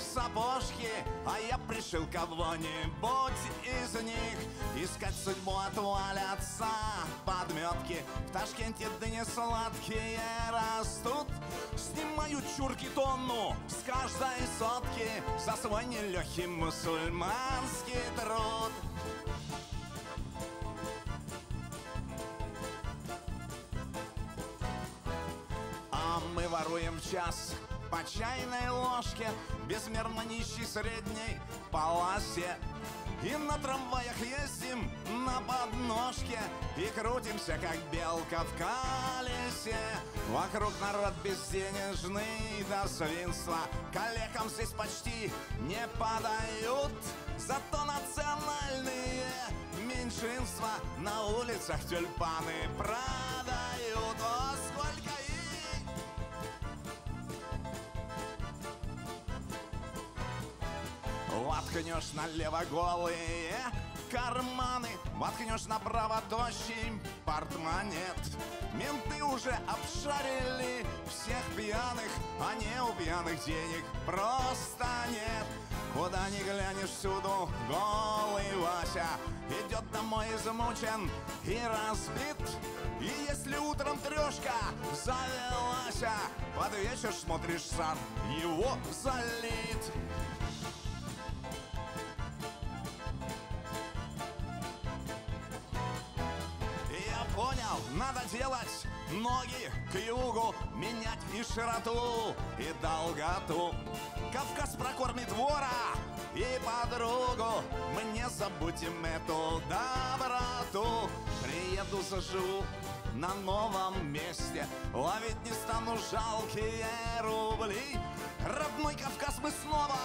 Speaker 2: сапожки, а я пришел кого-нибудь из них искать судьбу отвалятся подметки. В Ташкенте дни сладкие растут, снимают чурки тонну с каждой сотки за свой нелегкий мусульманский труд. Мы воруем час. По чайной ложке Безмерно нищей средней полосе. И на трамваях ездим на подножке И крутимся, как белка в колесе. Вокруг народ безденежный до свинства Коллегам здесь почти не подают. Зато национальные меньшинства На улицах тюльпаны продают. О, сколько Воткнешь налево голые карманы Воткнешь направо тощий портмонет. Менты уже обшарили всех пьяных, а не у пьяных денег просто нет. Куда ни глянешь всюду, голый Вася Идет домой измучен и разбит. И если утром трешка завелась Под вечер смотришь сам, его залит понял, надо делать ноги к югу Менять и широту, и долготу. Кавказ прокормит вора и подругу. Мне забудем эту доброту. Приеду, заживу на новом месте. Ловить не стану жалкие рубли. Родной Кавказ мы снова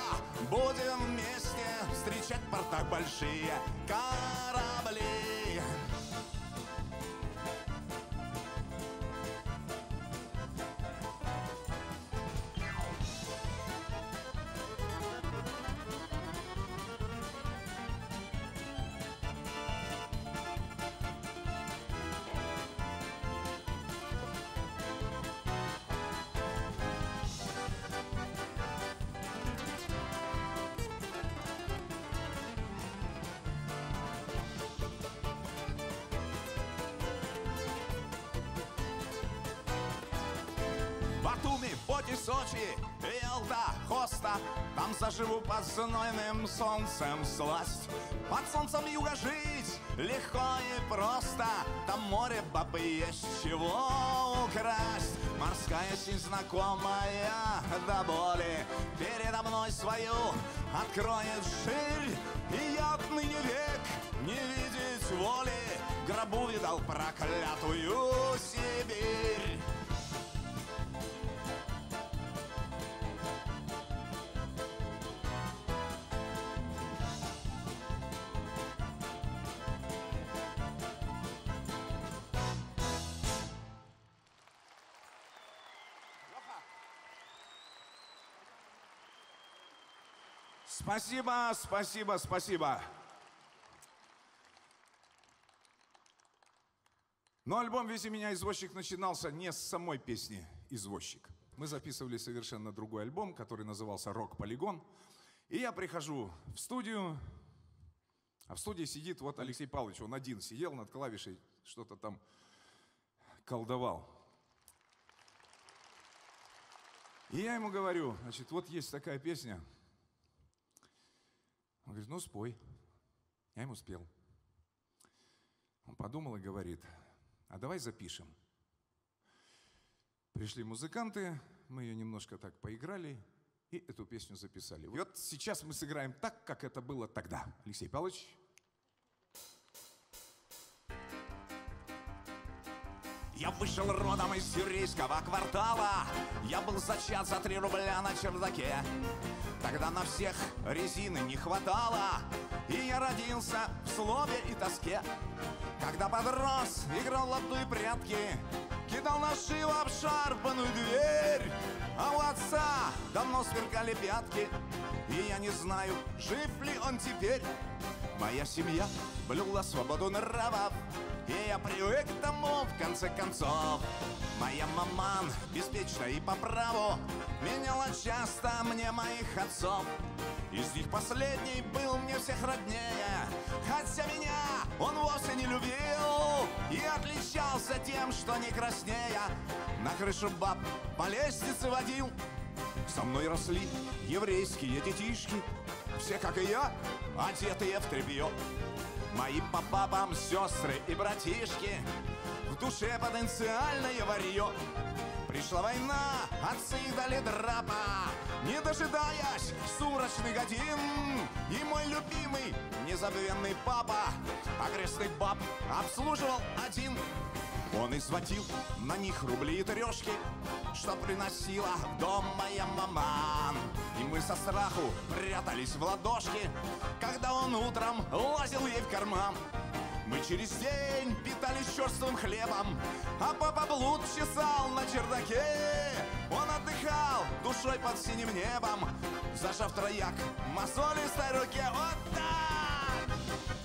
Speaker 2: будем вместе Встречать в портах большие корабли заживу под знойным солнцем сласть. Под солнцем юга жить легко и просто Там море бабы есть чего украсть. Морская синь знакомая до боли Передо мной свою откроет ширь И я отныне век не видеть воли Гробу видал проклятую Сибирь Спасибо, спасибо, спасибо. Но альбом «Вези меня, извозчик» начинался не с самой песни «Извозчик». Мы записывали совершенно другой альбом, который назывался «Рок-полигон». И я прихожу в студию, а в студии сидит вот Алексей Павлович, он один сидел над клавишей, что-то там колдовал. И я ему говорю, значит, вот есть такая песня. Он говорит, ну спой. Я ему спел. Он подумал и говорит, а давай запишем. Пришли музыканты, мы ее немножко так поиграли и эту песню записали. Вот сейчас мы сыграем так, как это было тогда. Алексей Павлович. Я вышел родом из сирийского квартала. Я был зачат за три рубля на чердаке. Тогда на всех резины не хватало. И я родился в слове и тоске. Когда подрос, играл и прятки Кидал ножи в обшарпанную дверь. А у отца давно сверкали пятки. И я не знаю, жив ли он теперь. Моя семья блюла свободу нравов и я привык к тому, в конце концов. Моя маман беспечна и по праву. Меняла часто мне моих отцов. Из них последний был мне всех роднее. Хотя меня он вовсе не любил. И отличался тем, что не краснея На крышу баб по лестнице водил. Со мной росли еврейские детишки. Все, как и я, одетые в тряпье Мои по бабам сестры и братишки В душе потенциальное варье Пришла война, отцы дали драпа Не дожидаясь сумрачных годин. И мой любимый, незабвенный папа Окрестных баб обслуживал один он изводил на них рубли и трешки, Что приносила в дом моя маман. И мы со страху прятались в ладошки, Когда он утром лазил ей в карман. Мы через день питались черствым хлебом, А папа блуд чесал на чердаке. Он отдыхал душой под синим небом, Зажав трояк мозолистой руке. Вот так!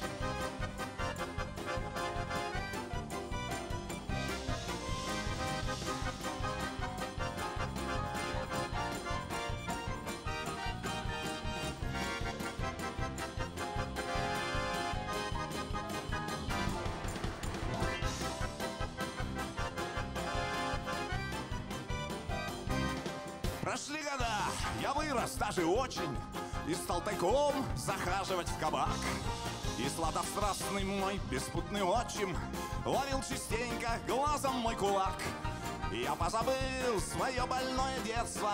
Speaker 3: Вырос даже очень И стал тайком захаживать в кабак. И сладострастный мой беспутный отчим Ловил частенько глазом мой кулак. Я позабыл свое больное детство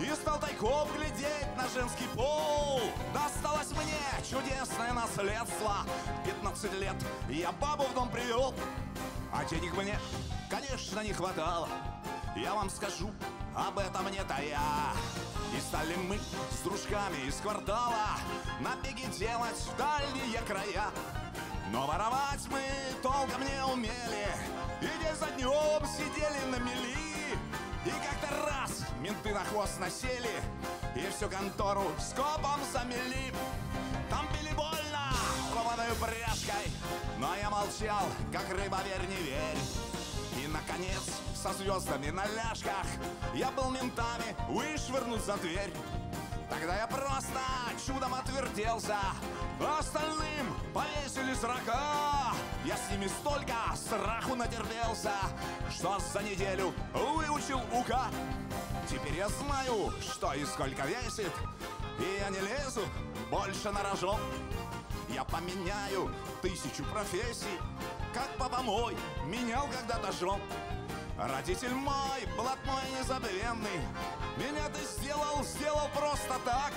Speaker 3: И стал тайком глядеть на женский пол. Досталось мне чудесное наследство. 15 лет я бабу в дом привел А денег мне, конечно, не хватало. Я вам скажу, об этом не тая И стали мы с дружками из квартала Набеги делать в дальние края. Но воровать мы толком не умели И день за днем сидели на мели. И как-то раз менты на хвост насели И всю контору скопом замели. Там били больно кованою пряжкой Но я молчал, как рыба, верь, не верь наконец, со звездами на ляжках. Я был ментами вышвырнут за дверь. Тогда я просто чудом отвертелся. Остальным повесили срока Я с ними столько страху натерпелся Что за неделю выучил УК. Теперь я знаю, что и сколько весит. И я не лезу больше на рожон. Я поменяю тысячу профессий Как папа мой менял когда-то жен Родитель мой, блатной незабвенный Меня ты сделал, сделал просто так.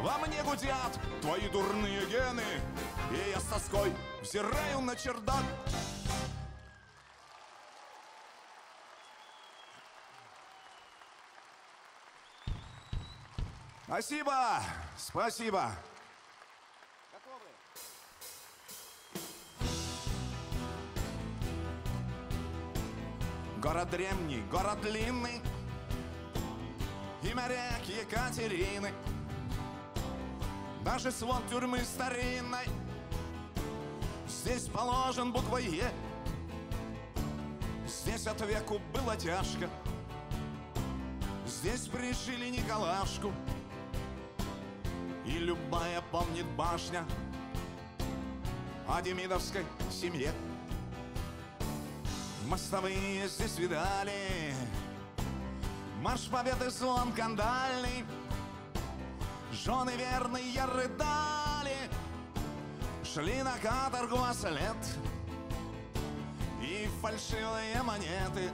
Speaker 3: Во мне гудят твои дурные гены И я с тоской взираю на чердак. Спасибо, спасибо. Город древний, город длинный И моряк Екатерины Даже свод тюрьмы старинной. Здесь положен буквой Е Здесь от веку было тяжко. Здесь пришили Николашку. И любая помнит башня О Демидовской семье Мостовые здесь видали. Марш победы звон кандальный. Жены верные рыдали. Шли на каторгу след И фальшивые монеты.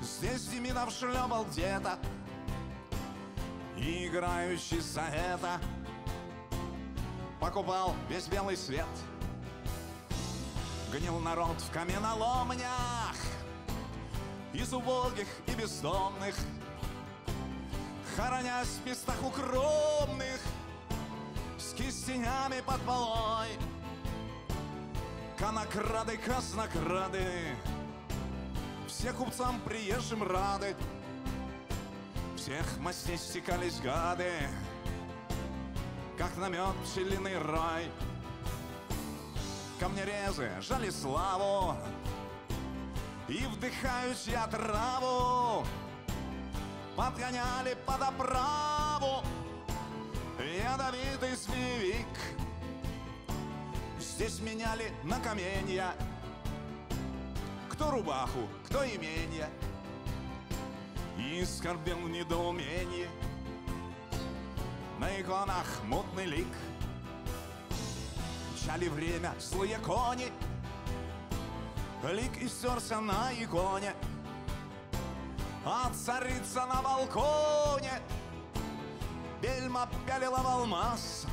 Speaker 3: Здесь Демидов шлепал где-то играющий за это. Покупал весь белый свет — Гнил народ в каменоломнях Из убогих и бездомных Хоронясь в местах укромных С кистенями под полой. Конокрады, казнокрады Все купцам приезжим рады Всех мастей стекались гады Как на мед пчелиный рай — камнерезы жали славу. И вдыхающие траву. Подгоняли под оправу. Ядовитый змеевик Здесь меняли на каменья. Кто рубаху, кто именья И скорбел недоумение На иконах мутный лик — Мчали время злые кони. Лик истерся на иконе А царица на балконе. Бельма пялила в алмаз.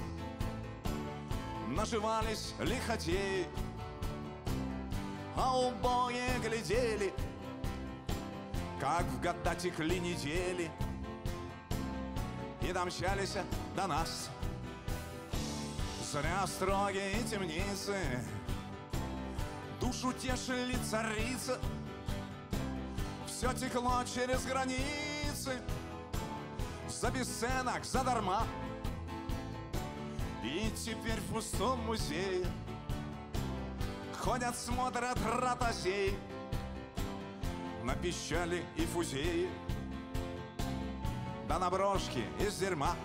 Speaker 3: Наживались лихотеи А убогие глядели Как в года текли недели. И домчались до нас Зря строгие темницы. Душу тешили царицы. Все текло через границы. За бесценок, задарма И теперь в пустом музее Ходят, смотрят ротозей На пищали и фузеи. Да на брошки из дерьма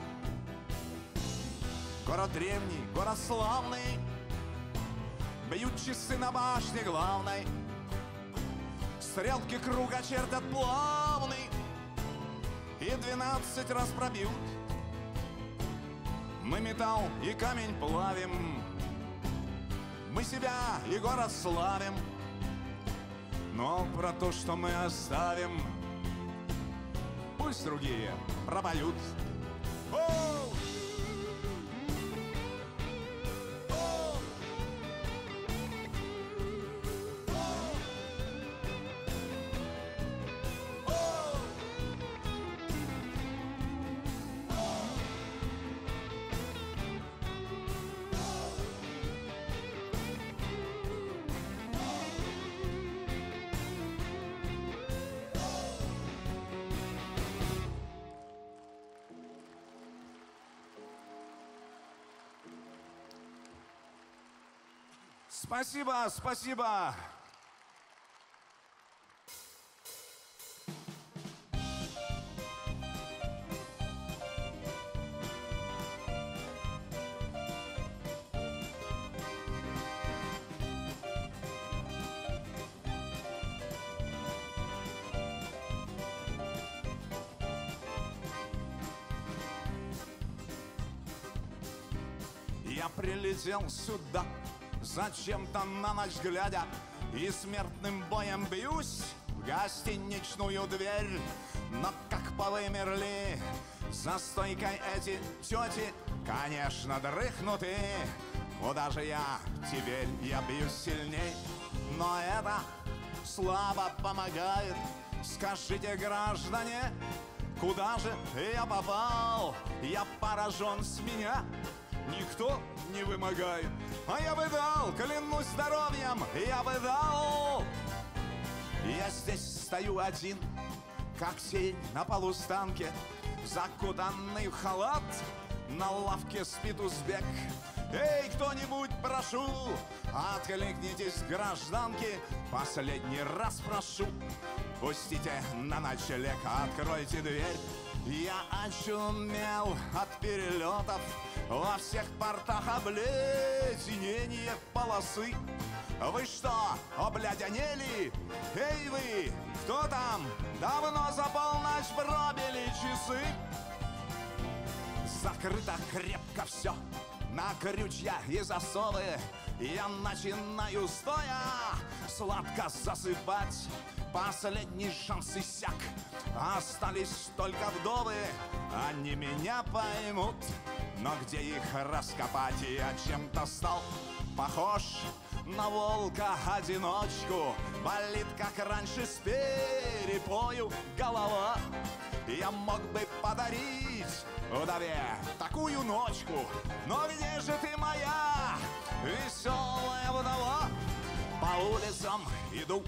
Speaker 3: Город древний, город славный Бьют часы на башне главной Стрелки круга чертят плавный и двенадцать раз пробьют. Мы металл и камень плавим, мы себя и город славим, но про то, что мы оставим, пусть другие пропоют. Оу! Спасибо, спасибо. Я прилетел сюда Зачем-то на ночь глядя И смертным боем бьюсь В гостиничную дверь Но как повымерли За стойкой эти тети Конечно, дрыхнуты Куда же я теперь? Я бьюсь сильней Но это слабо помогает Скажите, граждане, Куда же я попал? Я поражен с меня Никто не вымогает а я бы дал, клянусь здоровьем, я бы дал. Я здесь стою один, как тень на полустанке, закутанный в халат, на лавке спит узбек. Эй, кто-нибудь, прошу, откликнитесь, гражданки, последний раз прошу, пустите на ночлег, откройте дверь. Я очумел от перелетов Во всех портах обледенение полосы Вы что, обляденели? Эй вы, кто там? Давно за полночь пробили часы Закрыто крепко все на крючья и засовы Я начинаю стоя сладко засыпать. Последний шанс иссяк. Остались только вдовы. Они меня поймут. Но где их раскопать? Я чем-то стал похож на волка-одиночку. Болит, как раньше, с перепою голова. Я мог бы подарить вдове такую ночку. Но где же ты моя веселая вдова? По улицам иду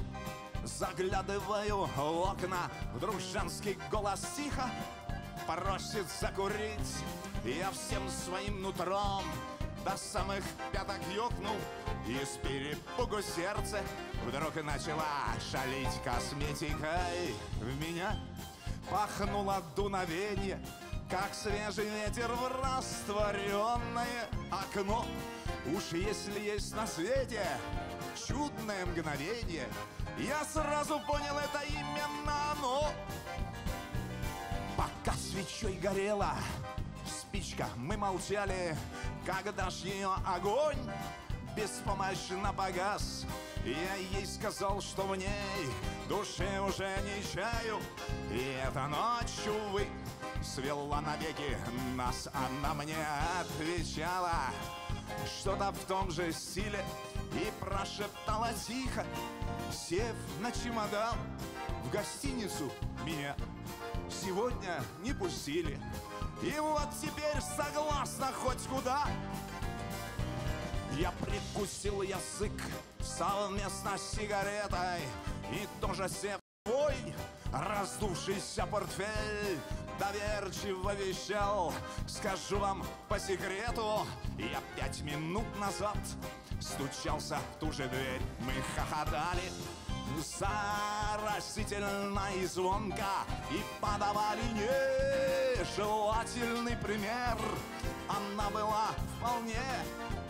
Speaker 3: Заглядываю в окна, вдруг женский голос тихо просит закурить. Я всем своим нутром до самых пяток ёкнул, и с перепугу сердце вдруг начала шалить косметикой. В меня пахнуло дуновение, как свежий ветер в растворенное окно. Уж если есть на свете чудное мгновение, я сразу понял, это именно оно. Пока свечой горела спичка, мы молчали, когда ж ее огонь беспомощно погас. Я ей сказал, что в ней души уже не чаю, и эта ночь, увы, свела навеки нас. Она мне отвечала что-то в том же стиле и прошептала тихо, Сев на чемодан в гостиницу меня сегодня не пустили. И вот теперь согласна хоть куда. Я прикусил язык совместно с сигаретой И тоже сев свой раздувшийся портфель Доверчиво вещал, скажу вам по секрету Я пять минут назад стучался в ту же дверь. Мы хохотали заразительно и звонко И подавали нежелательный пример. Она была вполне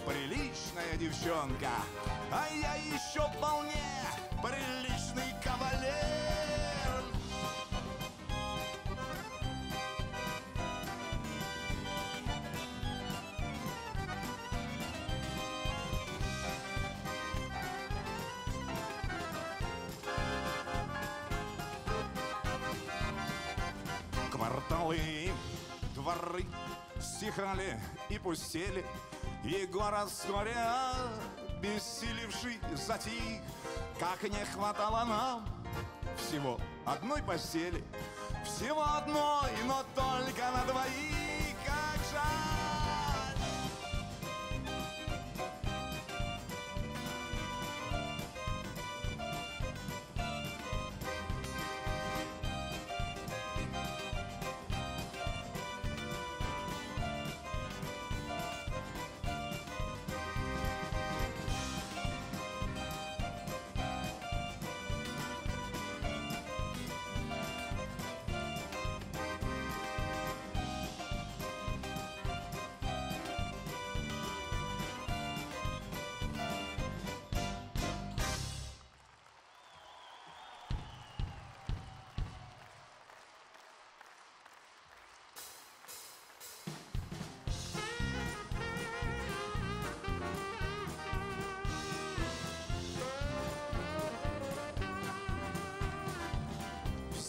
Speaker 3: приличная девчонка, а я еще вполне приличный кавалер. Кварталы, дворы стихали и пустели, и город вскоре обессилевший затих, как не хватало нам всего одной постели, всего одной, но только на двоих,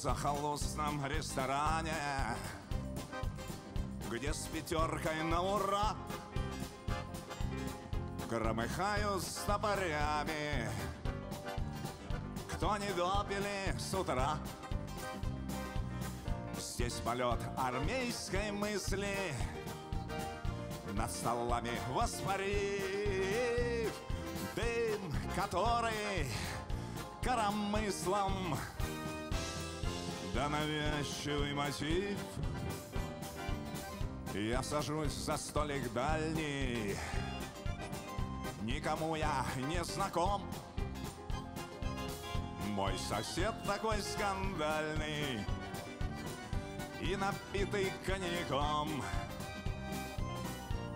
Speaker 3: захолустном ресторане Где с пятеркой на ура Громыхаю с топорями. Кто не допили с утра? Здесь полет армейской мысли. Над столами воспарив Дым, который коромыслом да навязчивый мотив. Я сажусь за столик дальний. Никому я не знаком. Мой сосед такой скандальный И напитый коньяком.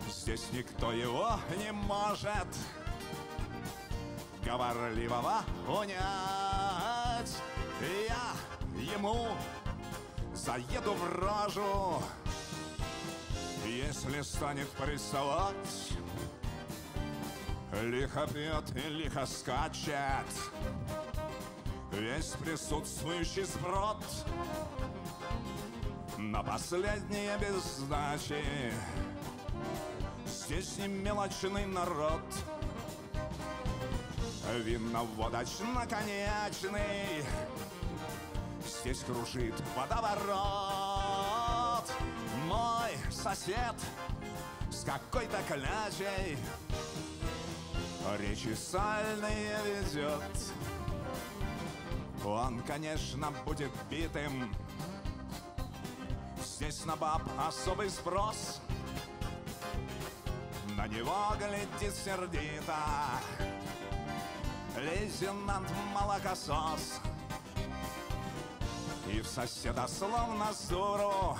Speaker 3: Здесь никто его не может Говорливого унять ему заеду в рожу, если станет приставать. Лихо пьет и лихо скачет Весь присутствующий сброд На последние без сдачи Здесь не мелочный народ. Винно-водочно-конечный Здесь кружит водоворот. Мой сосед с какой-то клячей Речи сальные ведет. Он, конечно, будет битым. Здесь на баб особый спрос. На него глядит сердито Лейтенант молокосос И в соседа словно с дуру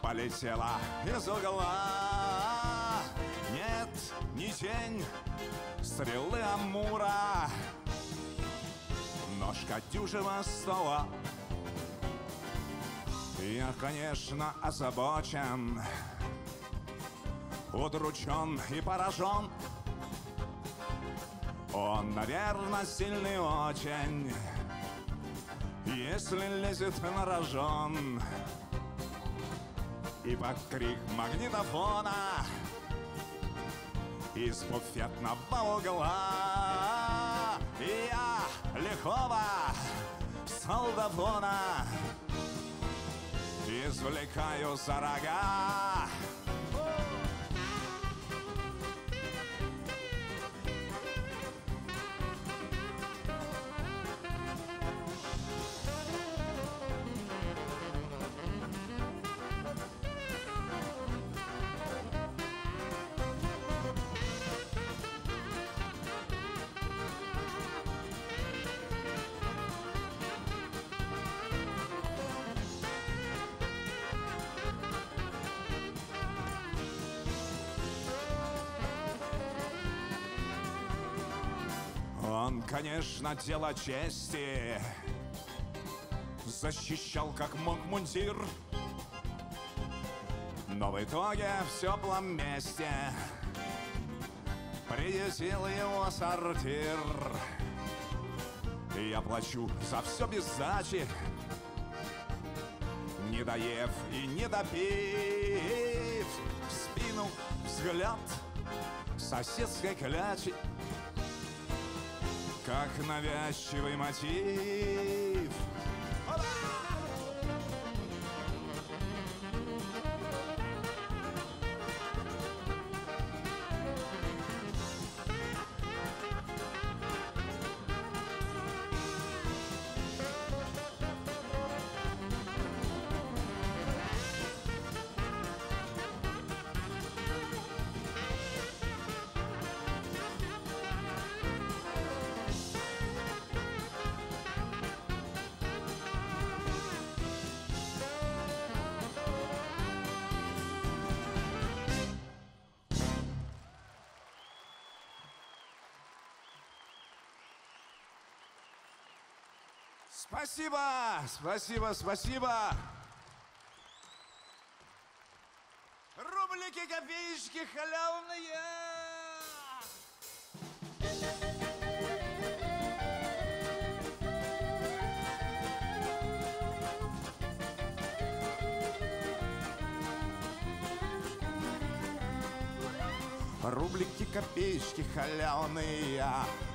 Speaker 3: Полетела из угла. Нет, ни тень стрелы Амура. Ножка дюжего стола Я, конечно, озабочен Удручен и поражен. Он, наверное, сильный очень Если лезет на рожон И под крик магнитофона Из буфетного угла Я лихого солдафона Извлекаю за рога конечно, дело чести. Защищал как мог мундир. Но в итоге в теплом месте Приютил его сортир. Я плачу за все без сдачи. Не доев и не допив. В спину взгляд соседской клячи Как навязчивый мотив Спасибо, спасибо, спасибо. Рублики, копеечки халявные. Рублики, копеечки халявные.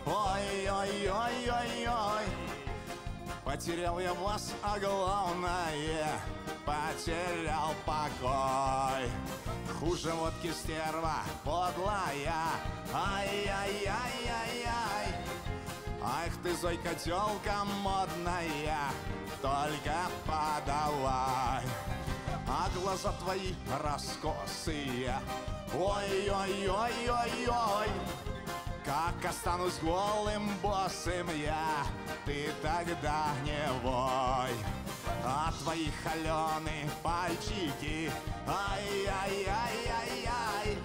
Speaker 3: Ой-ой-ой-ой-ой. Потерял я вас, а главное Потерял покой. Хуже водки стерва подлая. Ай-яй-яй-яй-яй. Ах ты, Зойка, тёлка модная Только подавай. А глаза твои раскосые. Ой-ой-ой-ой-ой как останусь голым боссом я, ты тогда не вой. А твои холеные пальчики, ай-яй-яй-яй-яй,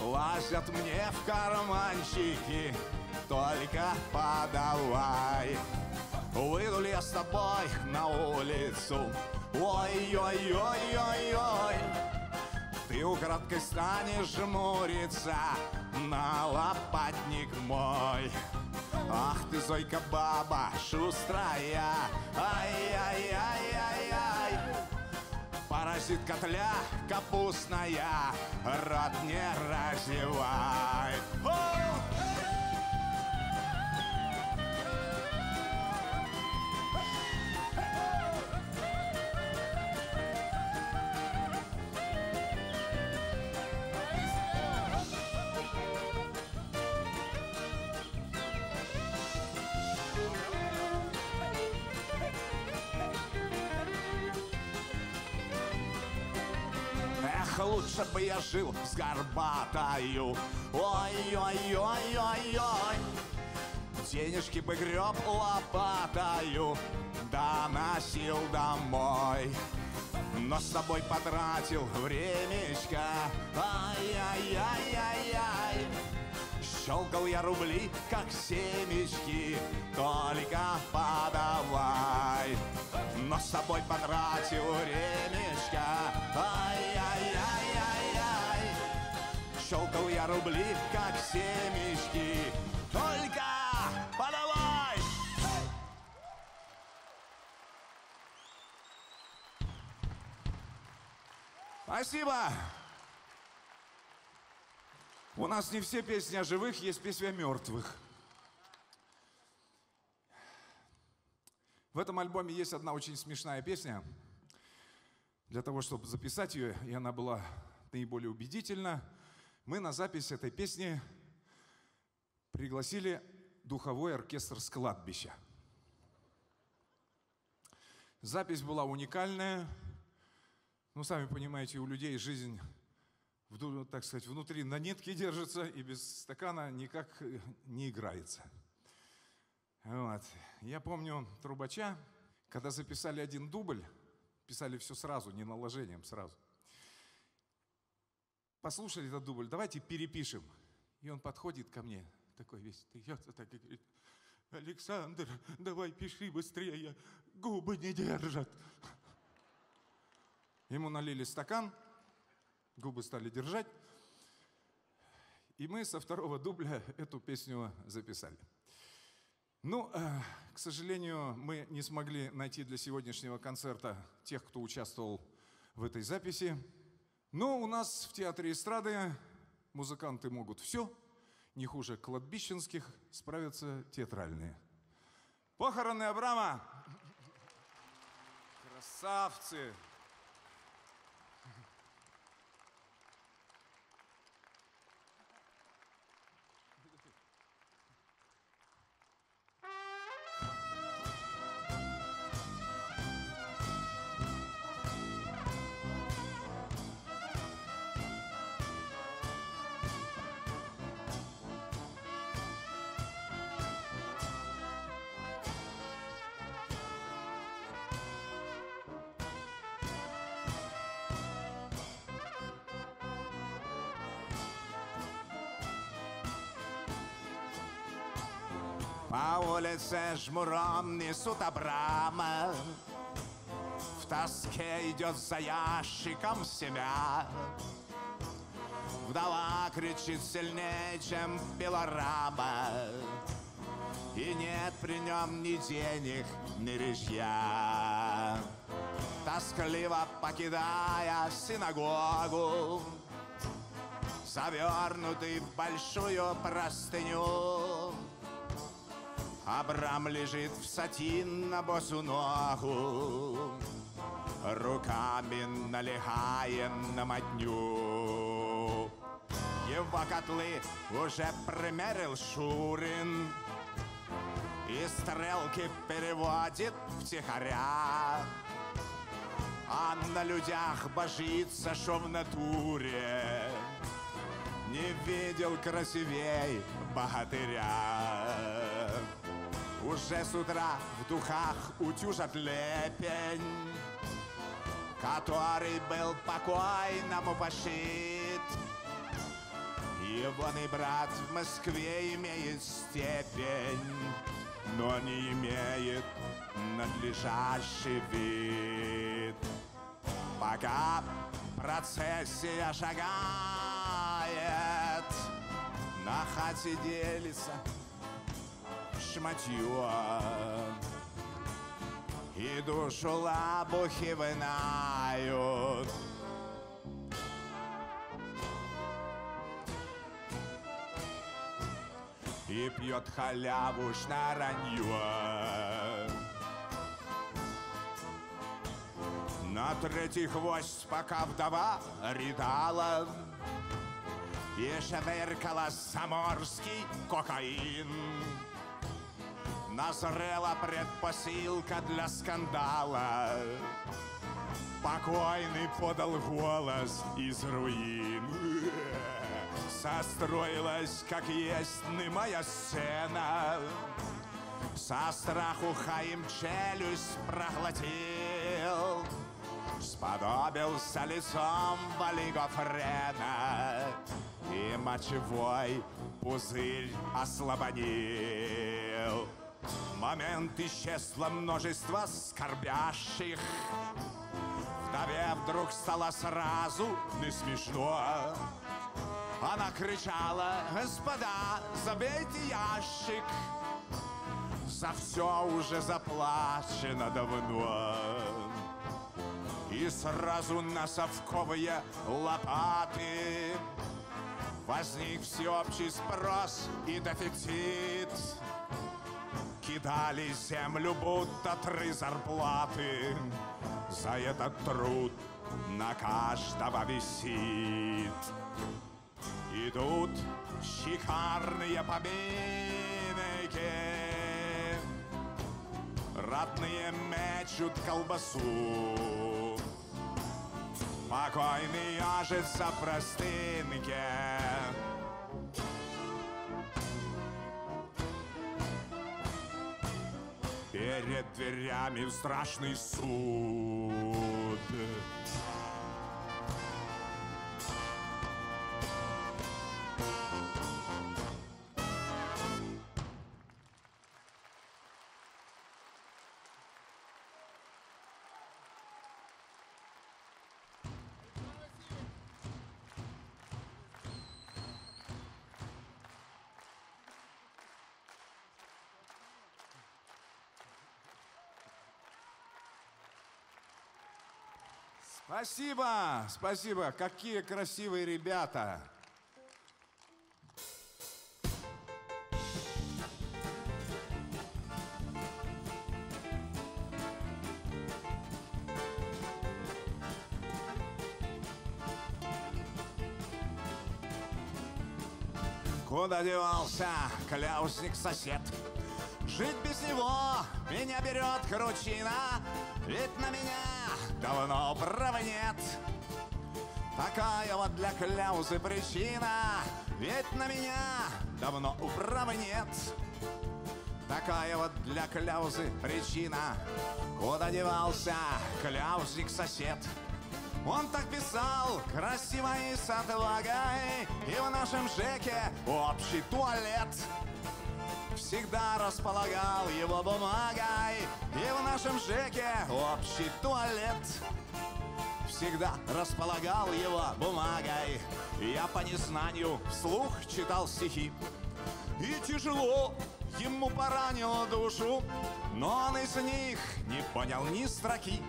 Speaker 3: Лазят мне в карманчики, только подавай. Выйду ли я с тобой на улицу, ой-ой-ой-ой-ой, ты украдкой станешь жмуриться на лопатник мой. Ах ты, Зойка, баба шустрая, ай-яй-яй-яй-яй. Паразит котля капустная, рот не разевай. Эх, лучше бы я жил с горбатою. Ой-ой-ой-ой-ой. Денежки бы греб лопатою, да носил домой. Но с тобой потратил времечко. Ай-яй-яй-яй-яй. Щелкал я рубли, как семечки, только подавай. Но с тобой потратил времечко. Ай-яй-яй-яй-яй. Щелкал я рубли, как семечки, только подавай. Спасибо. У нас не все песни о живых, есть песни о мертвых. В этом альбоме есть одна очень смешная песня. Для того, чтобы записать ее, и она была наиболее убедительна, мы на запись этой песни пригласили духовой оркестр с кладбища. Запись была уникальная. Ну, сами понимаете, у людей жизнь вду- так сказать, внутри на нитке держится и без стакана никак э, не играется. Вот. Я помню трубача, когда записали один дубль, писали все сразу, не наложением, сразу. Послушали этот дубль, давайте перепишем. И он подходит ко мне, такой весь трясется, так и говорит, Александр, давай пиши быстрее, губы не держат. Ему налили стакан, губы стали держать. И мы со второго дубля эту песню записали.
Speaker 2: Ну, э, к сожалению, мы не смогли найти для сегодняшнего концерта тех, кто участвовал в этой записи. Но у нас в Театре эстрады музыканты могут все, не хуже кладбищенских, справятся театральные. Похороны Абрама! Красавцы!
Speaker 3: Улице жмуром несут Абрама. В тоске идет за ящиком семя. Вдова кричит сильнее, чем пилорама. И нет при нем ни денег, ни режья. Тоскливо покидая синагогу Завернутый в большую простыню Абрам лежит в сатин на босу ногу, Руками налегая на модню. Его котлы уже примерил Шурин, И стрелки переводит втихаря. А на людях божится, шо в натуре Не видел красивей богатыря. Уже с утра в духах утюжат лепень, Который был покойному пошит. Его брат в Москве имеет степень, Но не имеет надлежащий вид. Пока процессия шагает, На хате делится шматье И душу лабухи вынают. И пьет халяву на На третий хвост, пока вдова ридала. И швыркала заморский кокаин Назрела предпосылка для скандала. Покойный подал голос из руин. Состроилась, как есть немая сцена. Со страху Хаим челюсть проглотил. Сподобился лицом олигофрена И мочевой пузырь ослабонил момент исчезло множество скорбящих. Вдове вдруг стало сразу не смешно. Она кричала, господа, забейте ящик! За все уже заплачено давно! И сразу на совковые лопаты Возник всеобщий спрос и дефицит Кидали землю, будто три зарплаты. За этот труд на каждого висит. Идут шикарные поминки Родные мечут колбасу. Покойный яжется в простынке Перед дверями страшный суд.
Speaker 2: Спасибо, спасибо. Какие красивые ребята.
Speaker 3: Куда девался кляузник-сосед? Жить без него меня берет кручина, Ведь на меня давно права нет. Такая вот для кляузы причина, Ведь на меня давно управы нет. Такая вот для кляузы причина, Куда девался кляузник-сосед? Он так писал, красиво и с отвагой, И в нашем ЖЭКе общий туалет Всегда располагал его бумагой, И в нашем ЖЭКе общий туалет Всегда располагал его бумагой. Я по незнанию вслух читал стихи, И тяжело ему поранило душу, Но он из них не понял ни строки.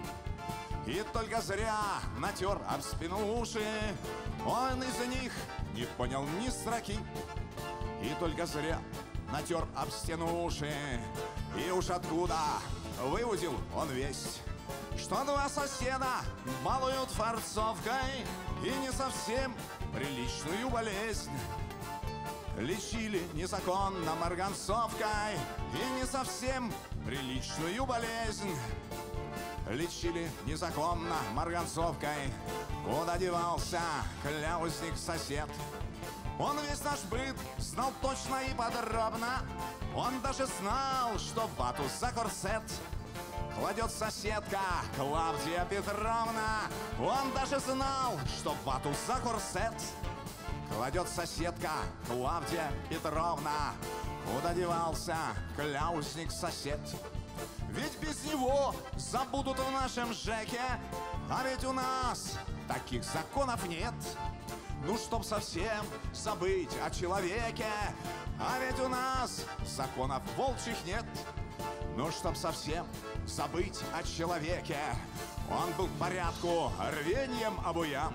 Speaker 3: И только зря натер об спину уши Он из них не понял ни строки И только зря натер об стену уши. И уж откуда? Выудил он весть Что два соседа балуют форцовкой И не совсем приличную болезнь. Лечили незаконно марганцовкой. И не совсем приличную болезнь. Лечили незаконно марганцовкой. Куда девался кляузник-сосед Он весь наш быт знал точно и подробно. Он даже знал, что вату за корсет Кладет соседка Клавдия Петровна. Он даже знал, что вату за корсет Кладет соседка Клавдия Петровна. Куда девался кляузник-сосед ведь без него забудут в нашем ЖЭКе, а ведь у нас таких законов нет. Ну, чтоб совсем забыть о человеке, а ведь у нас законов волчьих нет. Ну, чтоб совсем забыть о человеке, он был в порядку рвением обуян.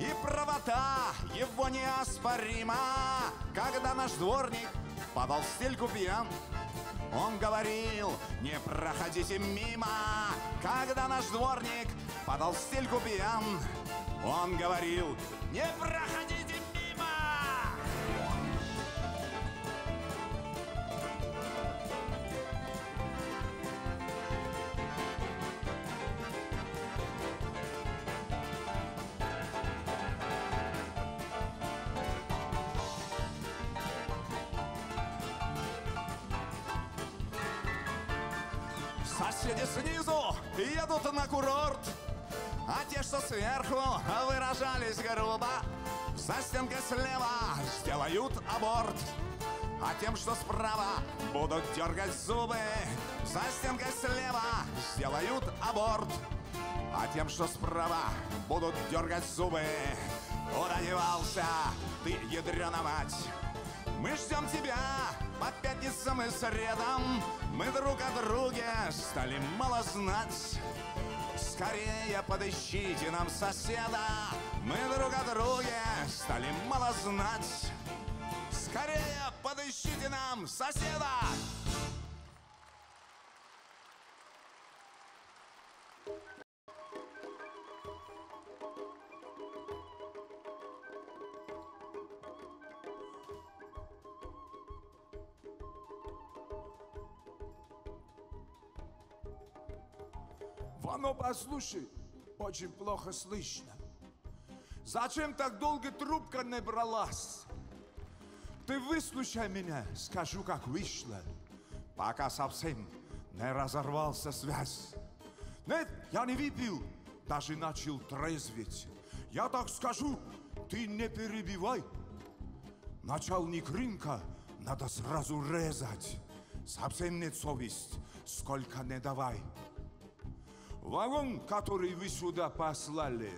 Speaker 3: И правота его неоспорима, когда наш дворник подал стельку пьян. Он говорил, не проходите мимо, когда наш дворник подал стельку пьян. Он говорил, не проходите мимо. Соседи снизу едут на курорт, а те, что сверху, выражались грубо. За стенкой слева сделают аборт, а тем, что справа, будут дергать зубы. За стенкой слева сделают аборт, а тем, что справа, будут дергать зубы. Куда девался ты, ядрена мать? Мы ждем тебя по пятницам и средам. Мы друг о друге стали мало знать. Скорее подыщите нам соседа. Мы друг о друге стали мало знать. Скорее подыщите нам соседа.
Speaker 2: Вано, послушай, очень плохо слышно. Зачем так долго трубка не бралась? Ты выслушай меня, скажу, как вышло, пока совсем не разорвался связь. Нет, я не выпил, даже начал трезветь. Я так скажу, ты не перебивай. Начальник рынка надо сразу резать. Совсем нет совесть, сколько не давай. Вагон, который вы сюда послали,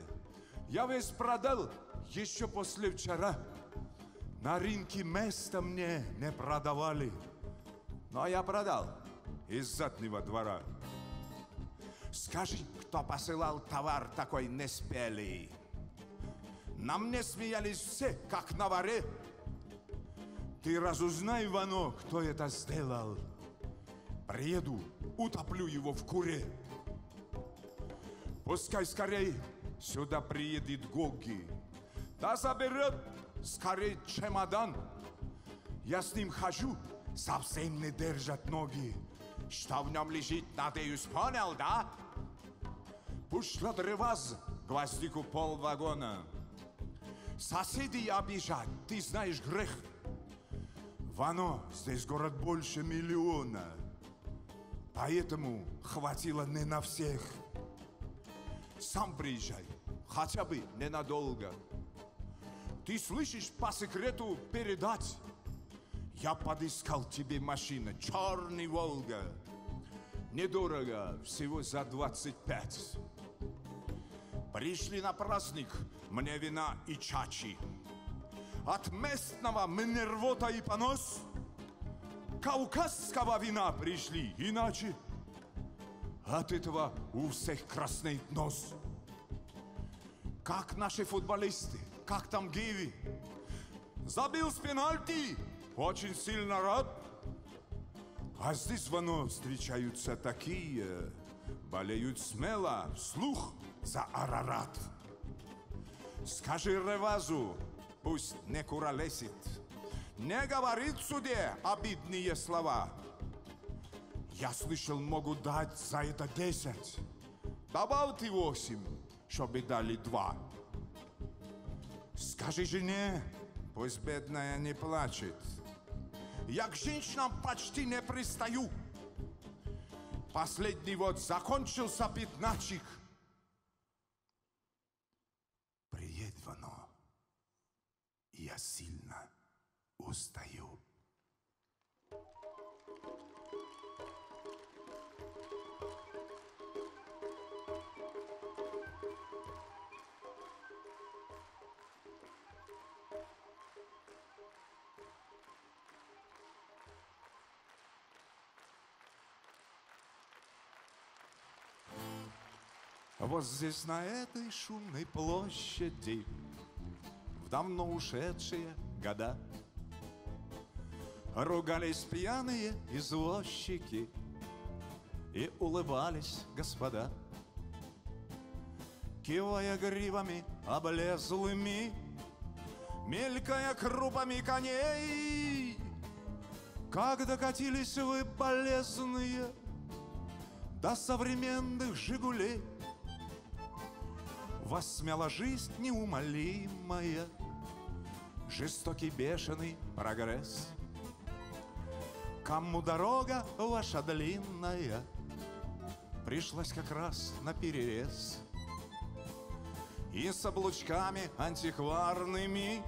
Speaker 2: я весь продал еще после вчера. На рынке места мне не продавали, но я продал из заднего двора.
Speaker 3: Скажи, кто посылал товар такой неспелый? На мне смеялись все, как на варе. Ты разузнай, Вано, кто это сделал. Приеду, утоплю его в куре. Пускай скорей сюда приедет Гоги. Да заберет скорей чемодан. Я с ним хожу, совсем не держат ноги. Что в нем лежит, надеюсь, понял, да? Пушлет реваз, гвоздику пол вагона. Соседей обижать, ты знаешь грех. Вано, здесь город больше миллиона. Поэтому хватило не на всех. Сам приезжай, хотя бы ненадолго. Ты слышишь по секрету передать? Я подыскал тебе машину, черный Волга. Недорого, всего за 25. Пришли на праздник, мне вина и чачи. От местного мне рвота и понос. Кавказского вина пришли, иначе от этого у всех краснеет нос. Как наши футболисты, как там Гиви. Забил с пенальти, очень сильно рад. А здесь в встречаются такие, болеют смело, вслух за Арарат. Скажи Ревазу, пусть не куролесит, не говорит суде обидные слова. Я слышал, могут дать за это десять. Добавьте восемь, чтобы дали два. Скажи жене, пусть бедная не плачет. Я к женщинам почти не пристаю. Последний вот закончился пятначик – я сильно устаю. Вот здесь, на этой шумной площади, давно ушедшие года. Ругались пьяные извозчики И улыбались господа, Кивая гривами облезлыми, Мелькая крупами коней. Как докатились вы, полезные, До современных «Жигулей», Вас смела жизнь неумолимая — жестокий бешеный прогресс. Кому дорога ваша длинная? Пришлась как раз на перерез. И с облучками антикварными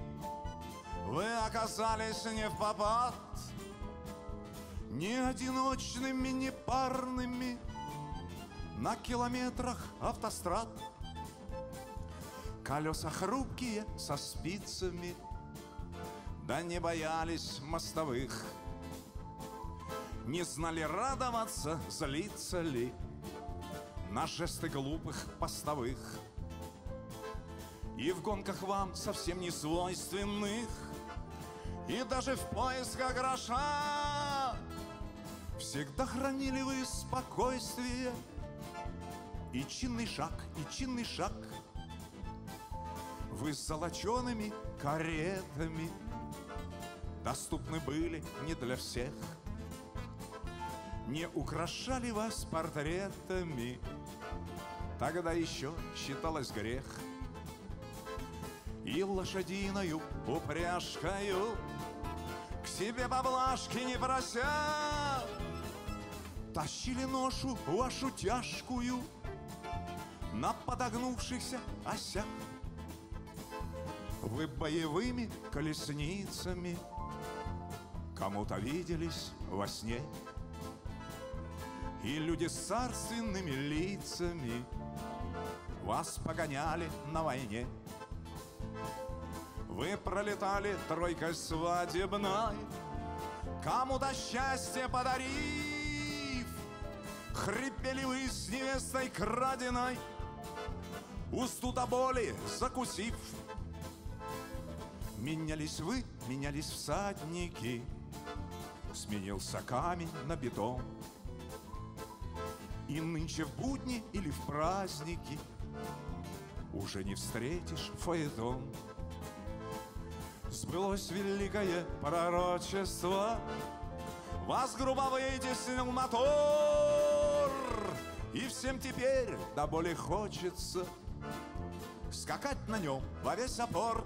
Speaker 3: Вы оказались не в попад, Ни одиночными, ни парными. На километрах автострад Колеса хрупкие со спицами — да не боялись мостовых. Не знали радоваться, злиться ли на жесты глупых постовых. И в гонках вам совсем не свойственных, и даже в поисках гроша Всегда хранили вы спокойствие И чинный шаг, и чинный шаг Вы с золочеными каретами доступны были не для всех. Не украшали вас портретами, тогда еще считалось грех. И лошадиною упряжкою к себе поблажки не прося, Тащили ношу вашу тяжкую на подогнувшихся осях. Вы боевыми колесницами — кому-то виделись во сне. И люди с царственными лицами Вас погоняли на войне. Вы пролетали тройкой свадебной, Кому-то счастье подарив, Хрипели вы с невестой краденой, Усту до боли закусив. Менялись вы, менялись всадники, Сменился камень на бетон. И нынче в будни или в праздники Уже не встретишь фаэтон. Сбылось великое пророчество, Вас грубо вытеснил мотор, И всем теперь до боли хочется Скакать на нем во весь опор.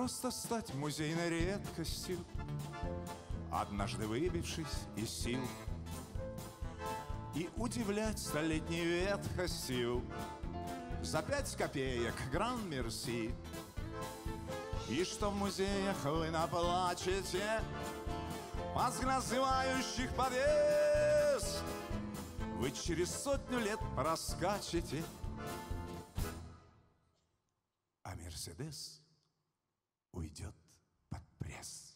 Speaker 3: Просто стать музейной редкостью, Однажды выбившись из сил, И удивлять столетней ветхостью За пять копеек гран-мерси. И что в музеях вы наплачете Возглазывающих повес? Вы через сотню лет проскачете. А Мерседес — уйдет под пресс.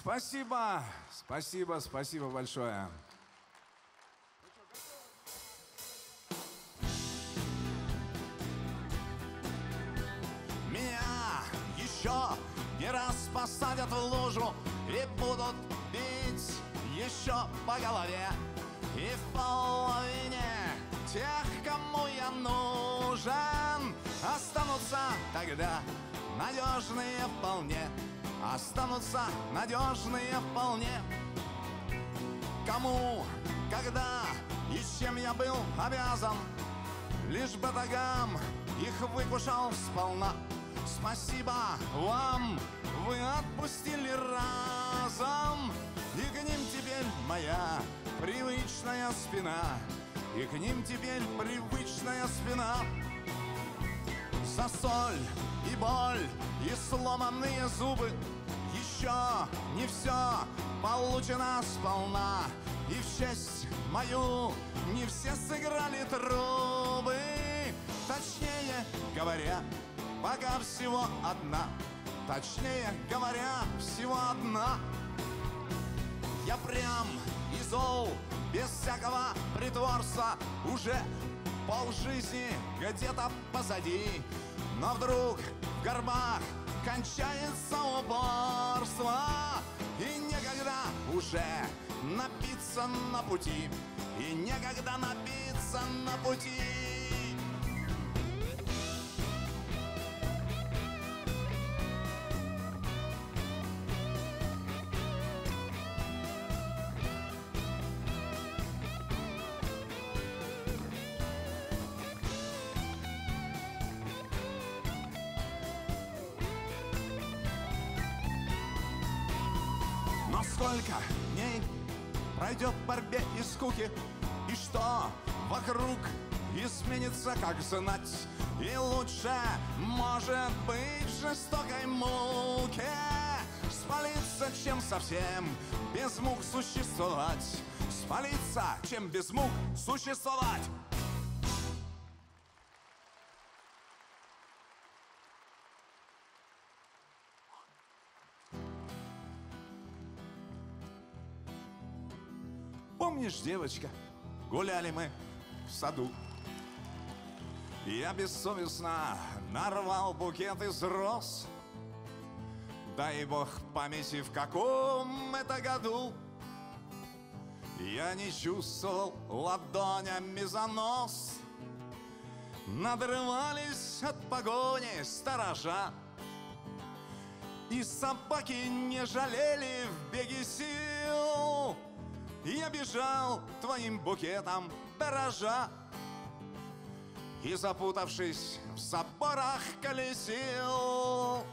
Speaker 2: Спасибо, спасибо, спасибо большое.
Speaker 3: Меня еще не раз посадят в лужу И будут бить еще по голове. И в половине тех, кому я нужен Останутся тогда надежные вполне Останутся надежные вполне. Кому, когда и чем я был обязан Лишь батагам их выкушал сполна. Спасибо вам, вы отпустили разом. И к ним теперь моя привычная спина. И к ним теперь привычная спина. За соль и боль и сломанные зубы Еще не все получено сполна. И в честь мою не все сыграли трубы. Точнее говоря, пока всего одна. Точнее говоря, всего одна. Я прям и зол, без всякого притворства Уже полжизни где-то позади. Но вдруг в горбах кончается упорство И некогда уже напиться на пути И некогда напиться на пути сколько дней пройдет в борьбе и скуки И что вокруг изменится, как знать. И лучше, может быть, жестокой муке. Спалиться, чем совсем без мук существовать. Спалиться, чем без мук существовать Помнишь, девочка, гуляли мы в саду. Я бессовестно нарвал букет из роз. Дай бог памяти, в каком это году. Я не чувствовал ладонями занос. Надрывались от погони сторожа. И собаки не жалели в беге сил Я бежал твоим букетом дорожа И запутавшись в заборах колесил.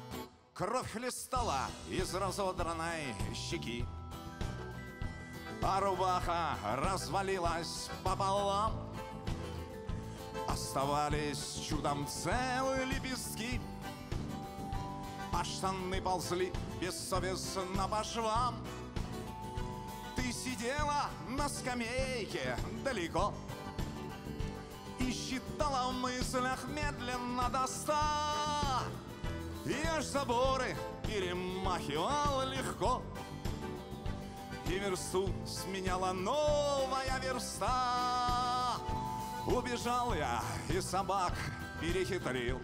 Speaker 3: Кровь хлестала из разодранной щеки. А рубаха развалилась пополам. Оставались чудом целые лепестки. А штаны ползли бессовестно по швам Ты сидела на скамейке далеко. И считала в мыслях медленно до ста. Я ж заборы перемахивал легко. И версту сменяла новая верста. Убежал я и собак перехитрил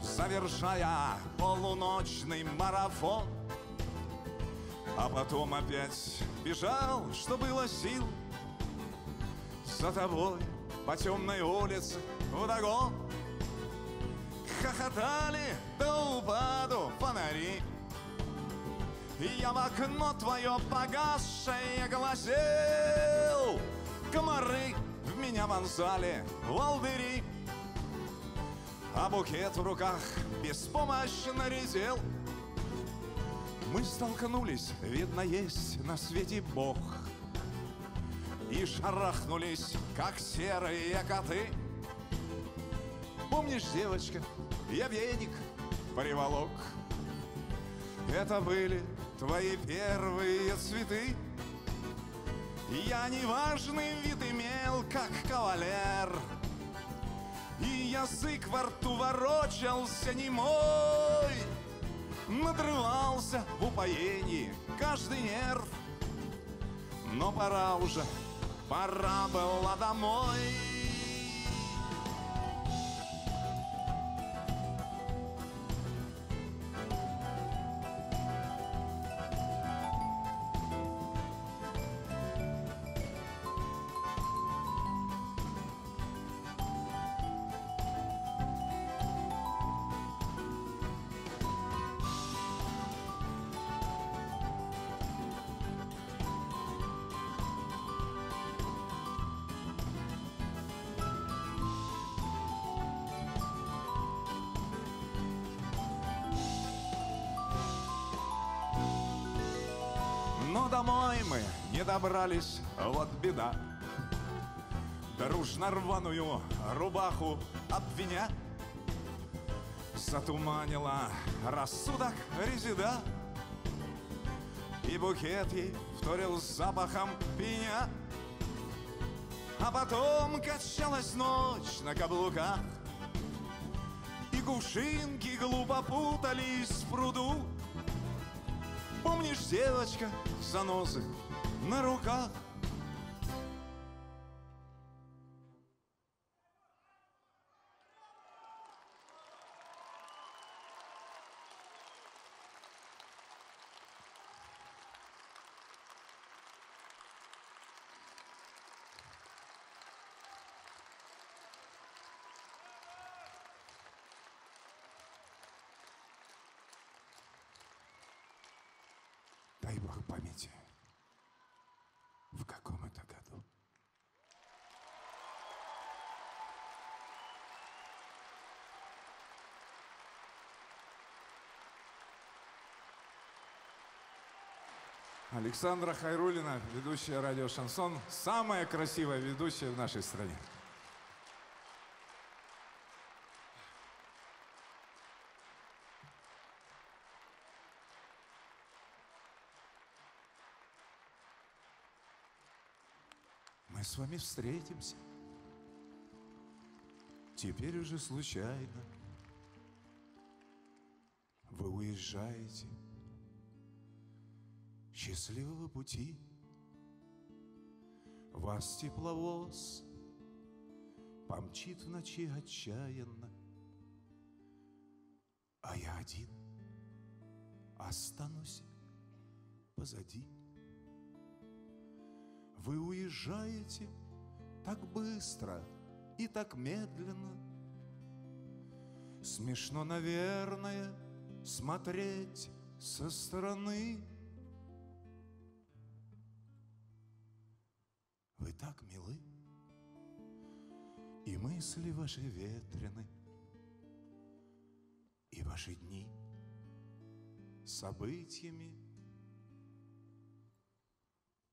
Speaker 3: Завершая полуночный марафон А потом опять бежал, что было сил. За тобой по темной улице вдогон Хохотали до упаду фонари. И я в окно твое погасшее глазел. Комары в меня вонзали волдыри. А букет в руках беспомощно резел Мы столкнулись, видно, есть на свете Бог. И шарахнулись, как серые коты. Помнишь, девочка, я веник приволок. Это были твои первые цветы. Я неважный вид имел, как кавалер. И язык во рту ворочался немой Надрывался в упоении каждый нерв. Но пора уже, пора было домой не добрались, вот беда. Дружно рваную рубаху обвиня. Затуманила рассудок резида. И букет ей вторил запахом пеня. А потом качалась ночь на каблуках. И кувшинки глупо путались в пруду. Помнишь, девочка, занозы на руках?
Speaker 2: Александра Хайрулина, ведущая радио «Шансон», самая красивая ведущая в нашей стране.
Speaker 1: Мы с вами встретимся. Теперь уже случайно. Вы уезжаете. Счастливого пути. Вас тепловоз помчит в ночи отчаянно, а я один останусь позади. Вы уезжаете так быстро и так медленно. Смешно, наверное, смотреть со стороны. Вы так милы, и мысли ваши ветрены, и ваши дни событиями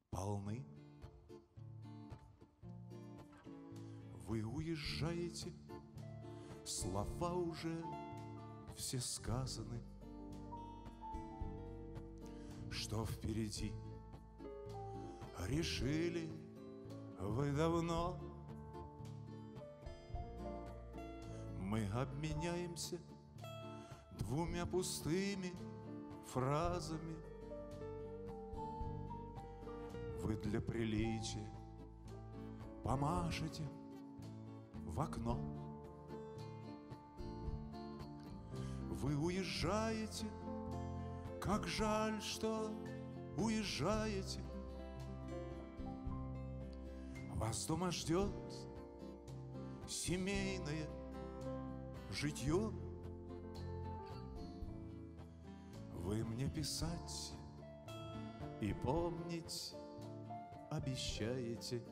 Speaker 1: полны. Вы уезжаете, слова уже все сказаны. Что впереди? Решили вы давно. Мы обменяемся двумя пустыми фразами. Вы для приличия помашете в окно. Вы уезжаете, как жаль, что уезжаете. Вас дома ждет семейное житье. Вы мне писать и помнить обещаете.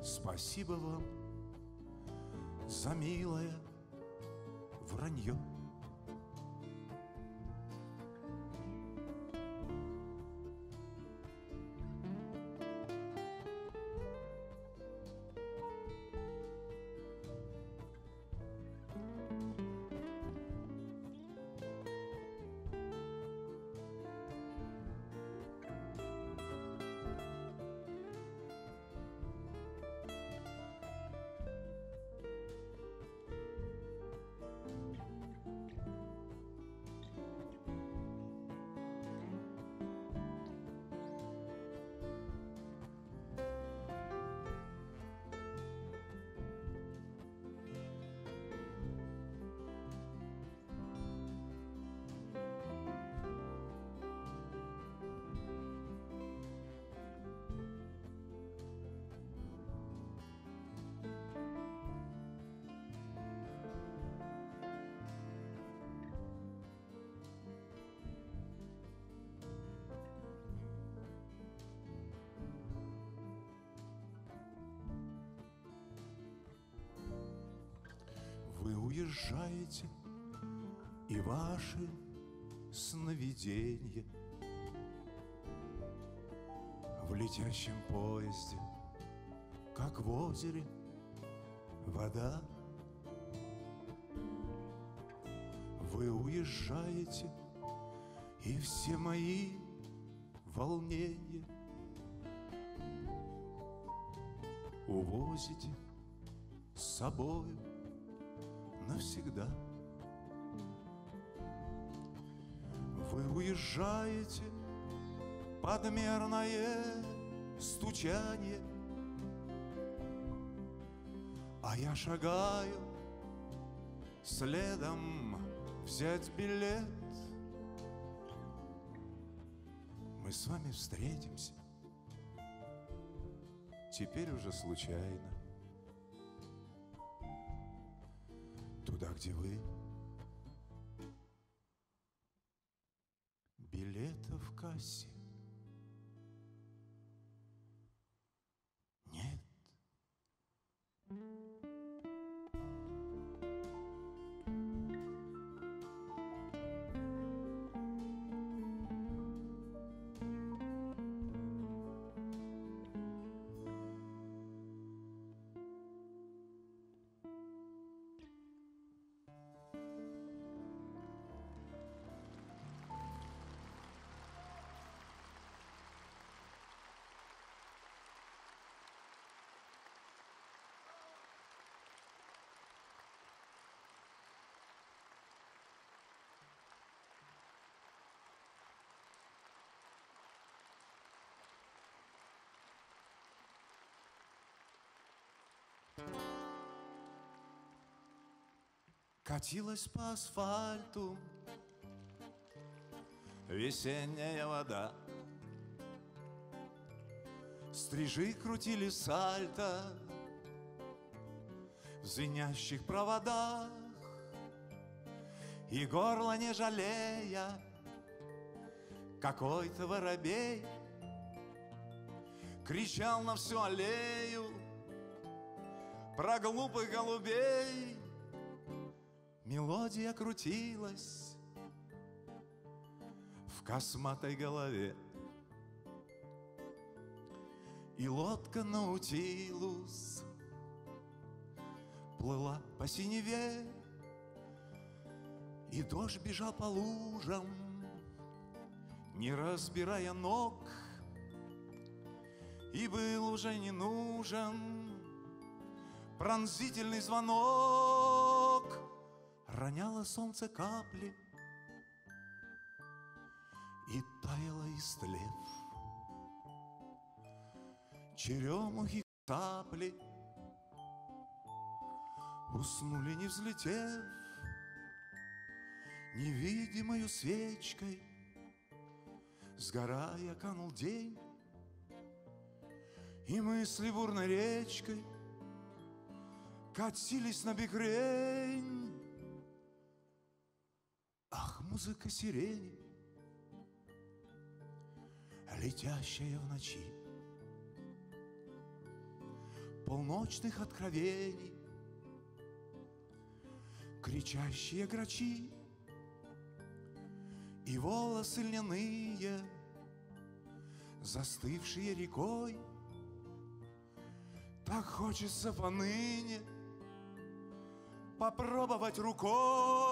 Speaker 1: Спасибо вам за милое вранье. Уезжаете, и ваши сновидения В летящем поезде, как в озере вода. Вы уезжаете, и все мои волнения Увозите с собою навсегда. Вы уезжаете, подмерное стучание, А я шагаю следом взять билет. Мы с вами встретимся, теперь уже случайно. Где вы
Speaker 3: Катилась по асфальту. Весенняя вода. Стрижи крутили сальто В звенящих проводах. И горло не жалея Какой-то воробей Кричал на всю аллею Про глупых голубей Мелодия крутилась В косматой голове. И лодка Наутилус Плыла по синеве И дождь бежал по лужам Не разбирая ног И был уже не нужен Пронзительный звонок Роняло солнце капли И таяло истлев Черемухи капли Уснули, не взлетев Невидимою свечкой Сгорая, канул день И мысли бурной речкой Катились на бекрень музыка сирени Летящая в ночи. Полночных откровений Кричащие грачи И волосы льняные Застывшие рекой. Так хочется поныне Попробовать рукой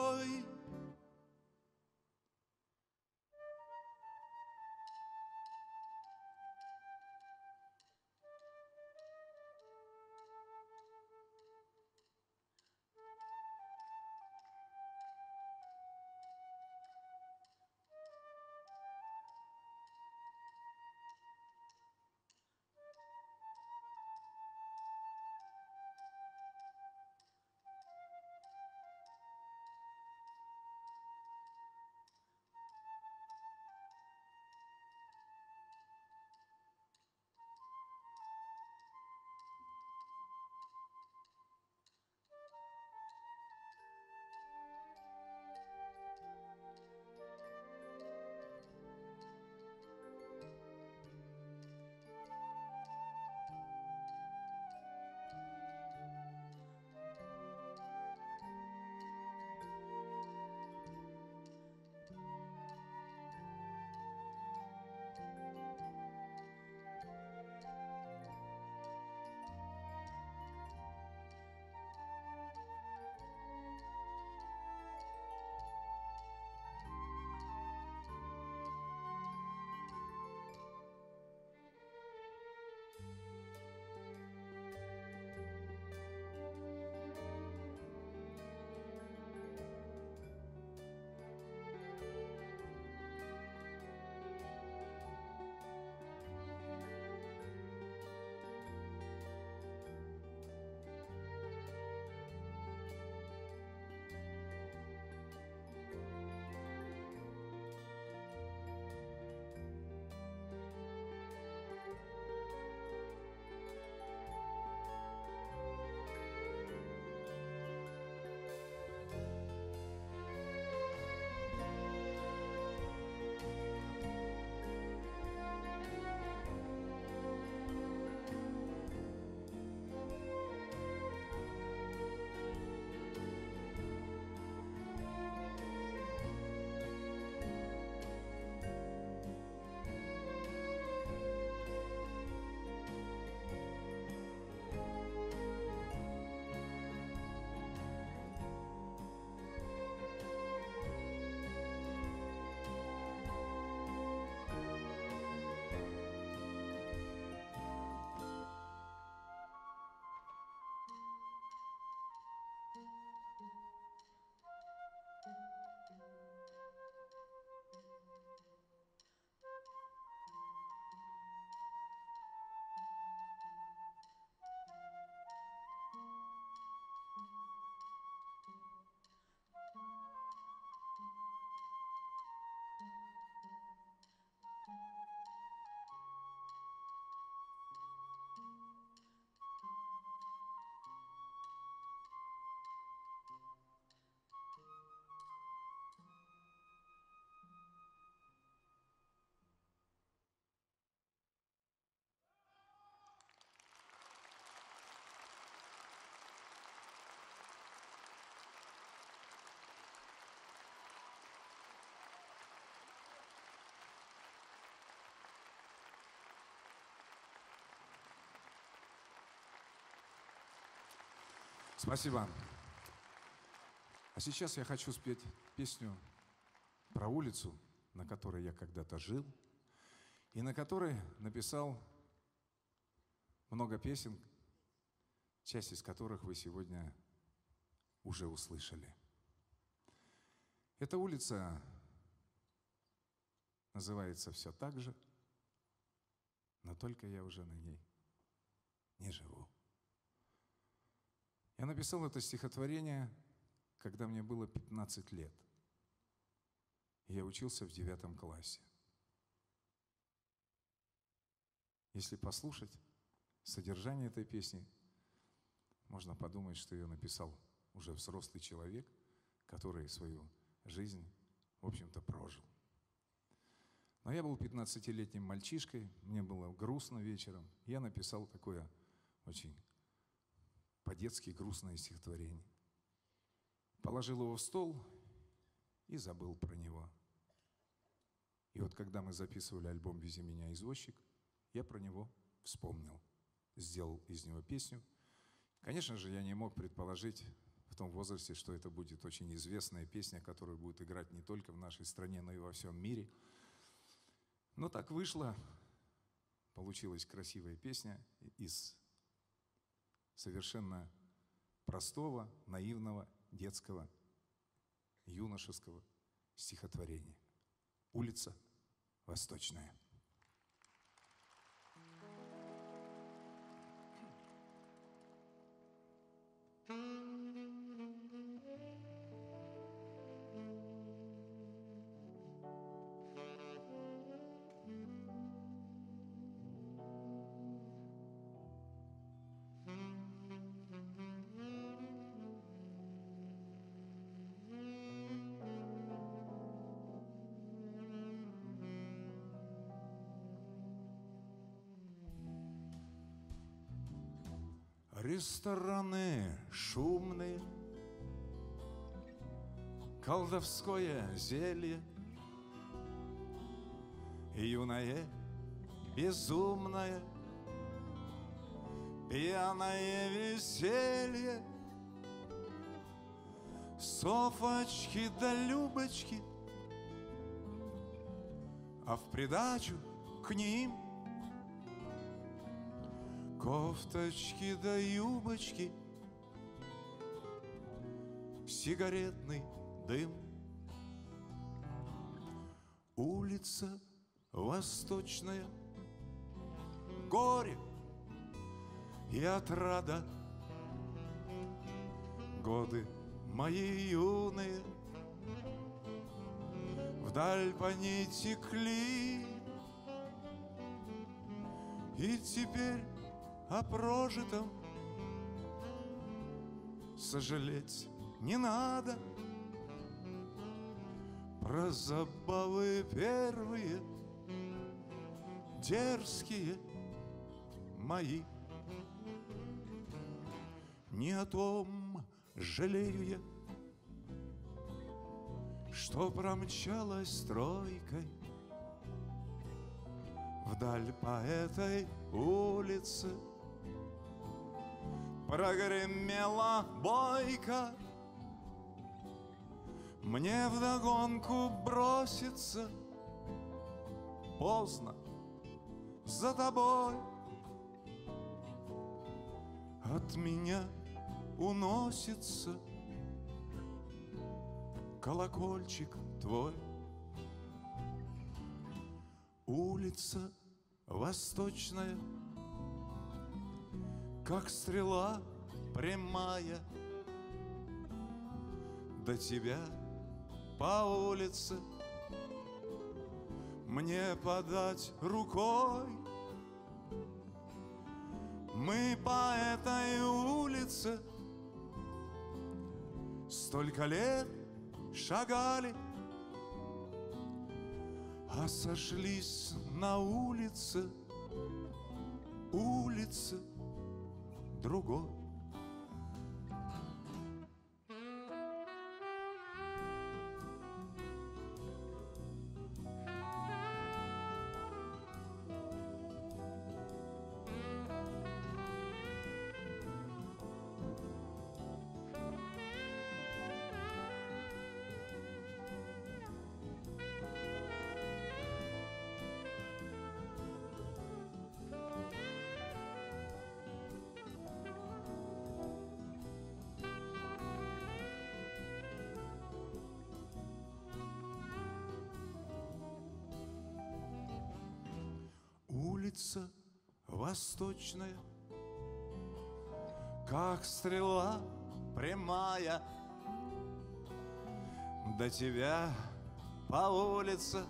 Speaker 2: Спасибо. А сейчас я хочу спеть песню про улицу, на которой я когда-то жил, и на которой написал много песен, часть из которых вы сегодня уже услышали. Эта улица называется все так же, но только я уже на ней не живу. Я написал это стихотворение, когда мне было 15 лет. Я учился в девятом классе. Если послушать содержание этой песни, можно подумать, что ее написал уже взрослый человек, который свою жизнь, в общем-то, прожил. Но я был 15-летним мальчишкой, мне было грустно вечером. Я написал такое очень по-детски грустное стихотворение. Положил его в стол и забыл про него. И вот когда мы записывали альбом «Вези меня, извозчик», я про него вспомнил, сделал из него песню. Конечно же, я не мог предположить в том возрасте, что это будет очень известная песня, которую будет играть не только в нашей стране, но и во всем мире. Но так вышло, получилась красивая песня из совершенно простого, наивного, детского, юношеского стихотворения. Улица Восточная. Рестораны шумные, колдовское зелье, Юное, безумное, пьяное веселье, Софочки да Любочки, а в придачу к ним – Кофточки да юбочки, сигаретный дым. Улица восточная, горе и отрада. Годы мои юные вдаль по ней текли, и теперь о прожитом. Сожалеть не надо. Про забавы первые Дерзкие мои. Не о том жалею я Что промчалась стройкой Вдаль по этой улице — прогремела бойко. Мне вдогонку броситься поздно за тобой. От меня уносится колокольчик твой. Улица восточная — как стрела прямая. До тебя по улице Мне подать рукой. Мы по этой улице Столько лет шагали А сошлись на улице Улице другой.
Speaker 3: Улица восточная, как стрела прямая. До тебя по улице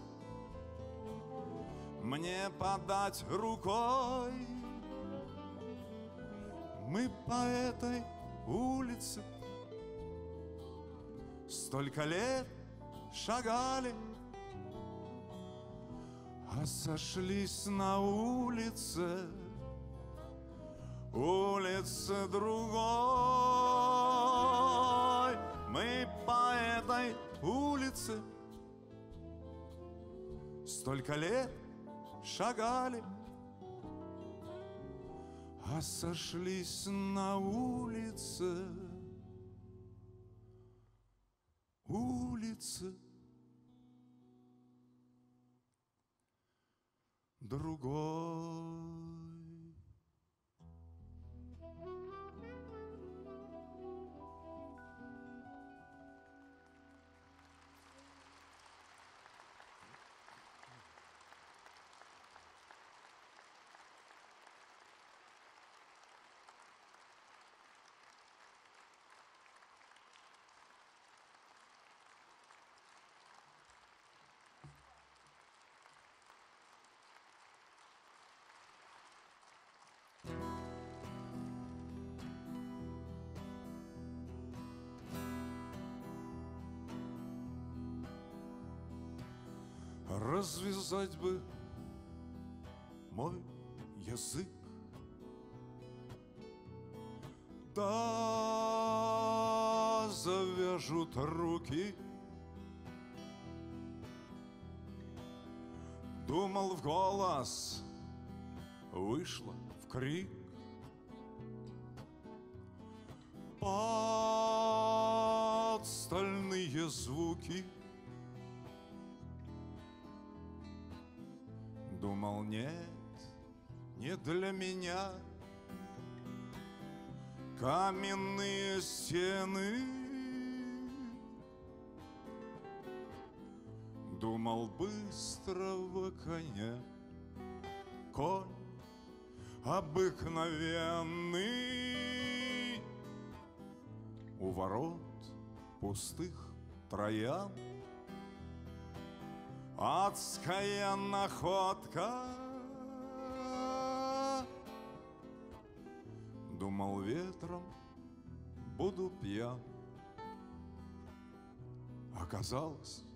Speaker 3: мне подать рукой. Мы по этой улице столько лет шагали, а сошлись на улице, улице другой. Мы по этой улице столько лет шагали, а сошлись на улице, улице другой. Развязать бы мой язык. Да завяжут руки. Думал в голос, вышло в крик. Под стальные звуки Думал, нет, не для меня Каменные стены. Думал быстрого коня Конь обыкновенный. У ворот пустых троян Адская находка. Думал ветром буду пьян. Оказалось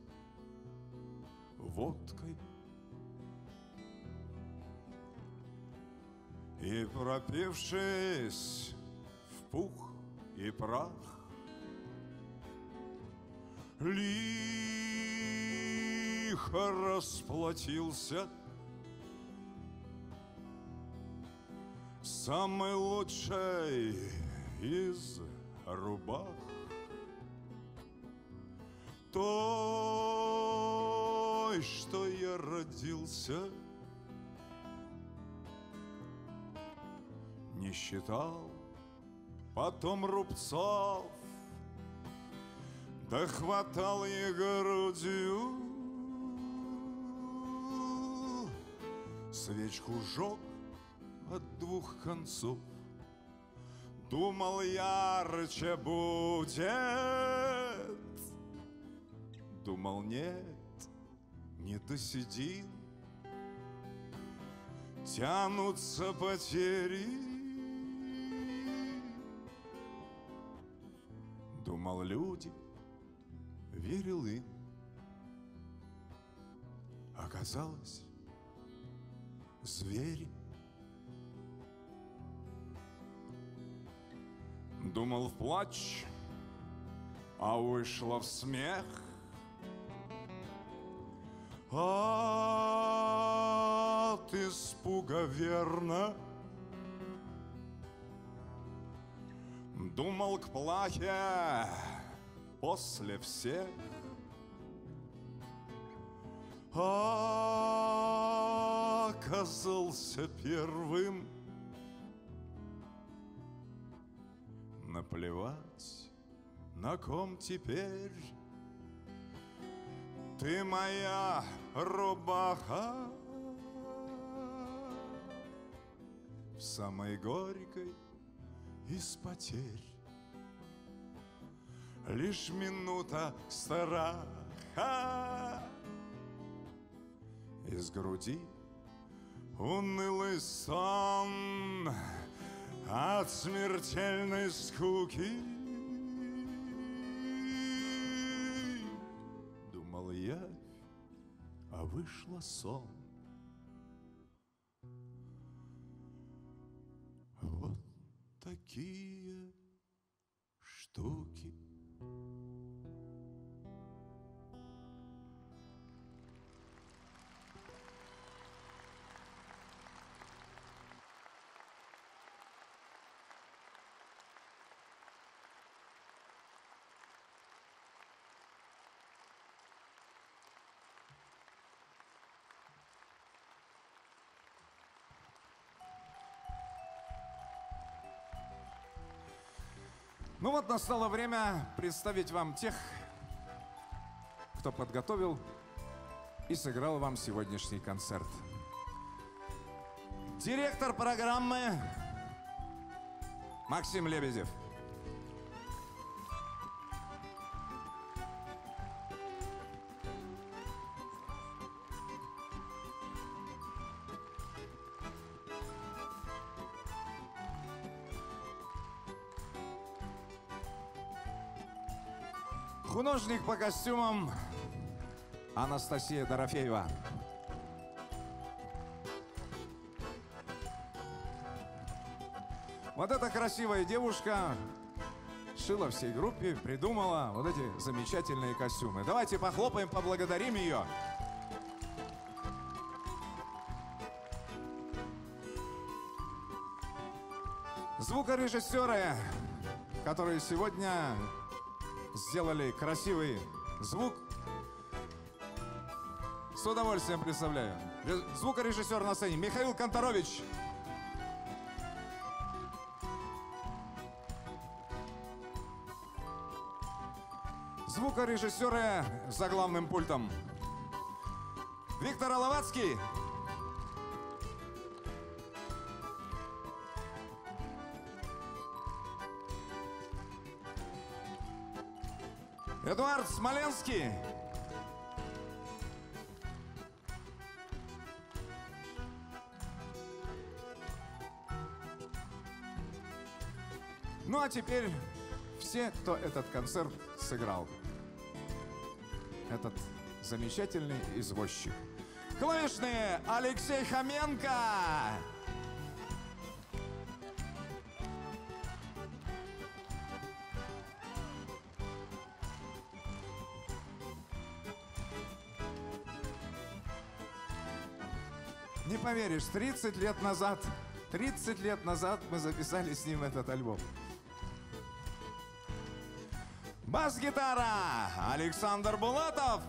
Speaker 3: водкой. И пропившись в пух и прах Лихо расплатился. Самый лучший из рубах. Той, что я родился. Не считал потом рубцов. Да хватал я грудью Свечку жег от двух концов. Думал, ярче будет. Думал, нет, не досидим. Тянутся потери. Думал, люди, верил им. Оказалось, звери. Думал в плач, а вышло в смех. От испуга верно. Думал к плахе после всех Оказался первым. Наплевать, на ком теперь. Ты моя рубаха. Самой горькой из потерь. Лишь минута страха из груди унылый сон от смертельной скуки. Думал я, а вышло сон. Вот такие штуки.
Speaker 2: Ну вот настало время представить вам тех, кто подготовил и сыграл вам сегодняшний концерт. Директор программы Максим Лебедев. Художник по костюмам Анастасия Дорофеева. Вот эта красивая девушка шила всей группе, придумала вот эти замечательные костюмы. Давайте похлопаем, поблагодарим ее. Звукорежиссеры, которые сегодня сделали красивый звук. С удовольствием представляю. Звукорежиссер на сцене Михаил Конторович. Звукорежиссеры за главным пультом. Виктор Аловацкий. Эдуард Смоленский. Ну а теперь все, кто этот концерт сыграл. Этот замечательный извозчик. Клавишные Алексей Хоменко. Поверишь, 30 лет назад, 30 лет назад мы записали с ним этот альбом. Бас-гитара Александр Булатов.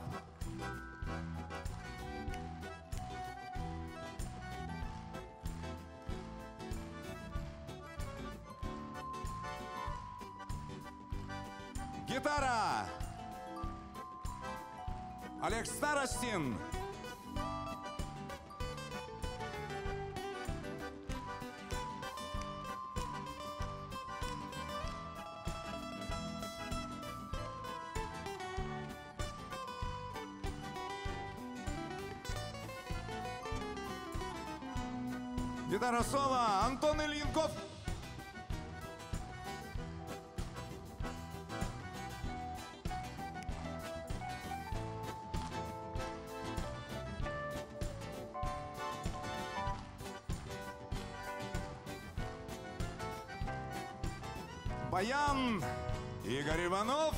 Speaker 2: Иванов.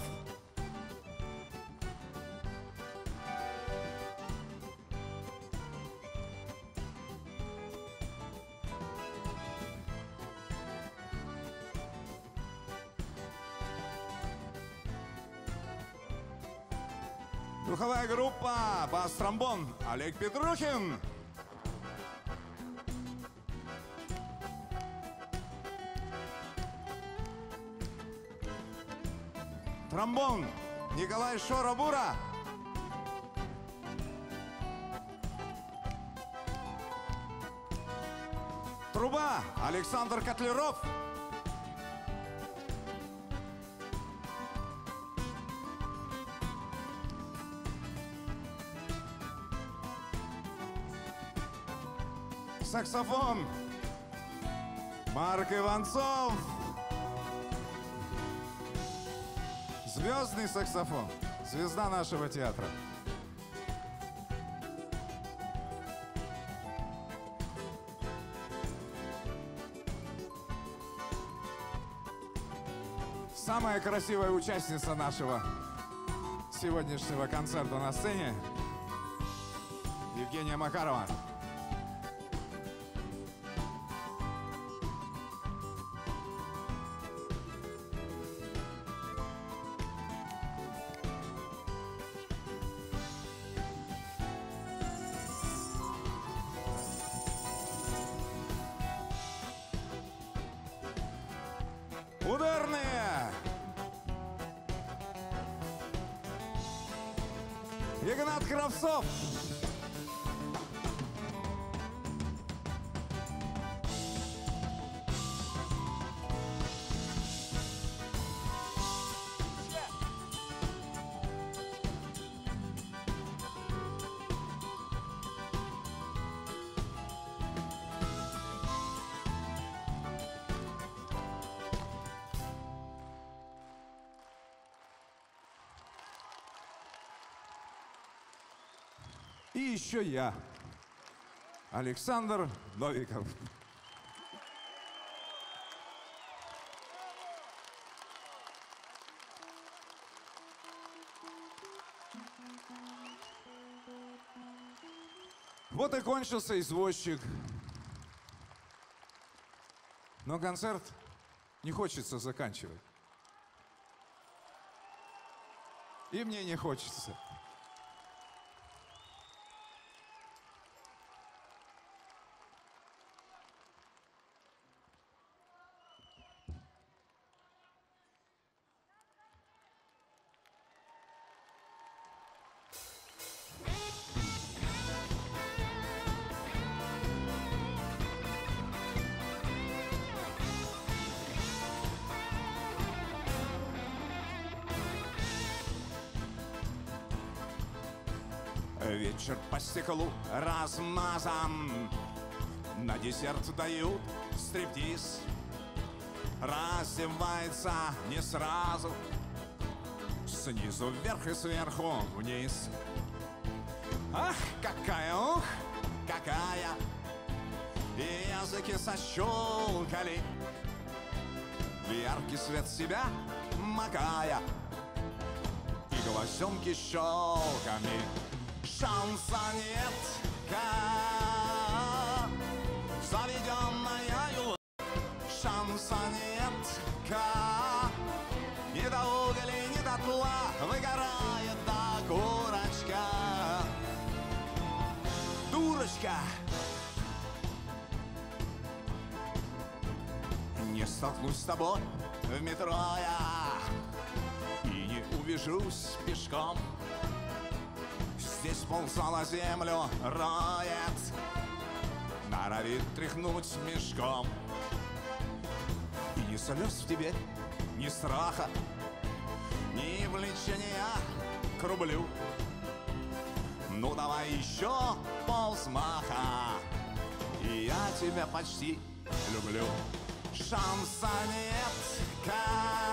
Speaker 2: Духовая группа бас-тромбон Олег Петрухин. Тромбон Николай Шоробура.
Speaker 3: труба Александр Котлеров. Саксофон Марк Иванцов. Звездный саксофон. Звезда нашего театра. Самая красивая участница нашего сегодняшнего концерта на сцене Евгения Макарова. Еще я, Александр Новиков. Вот и кончился извозчик. Но концерт не хочется заканчивать. И мне не хочется. Размазан. На десерт дают стриптиз. Раздевается не сразу. Снизу вверх и сверху вниз. Ах, какая, ух, какая. И языки сощелкали В яркий свет себя макая. И глазенки щелками. Шанса нет, как заведенная. Шанса нет, как ни до угля, ни до тла выгорает до курочка. Дурочка, не столкнусь с тобой в метро я и не увижусь пешком. Здесь ползала землю роет. Норовит тряхнуть мешком. И ни слез в тебе, ни страха Ни влечения к рублю. Ну давай еще полсмаха И я тебя почти люблю. Шанса нет, как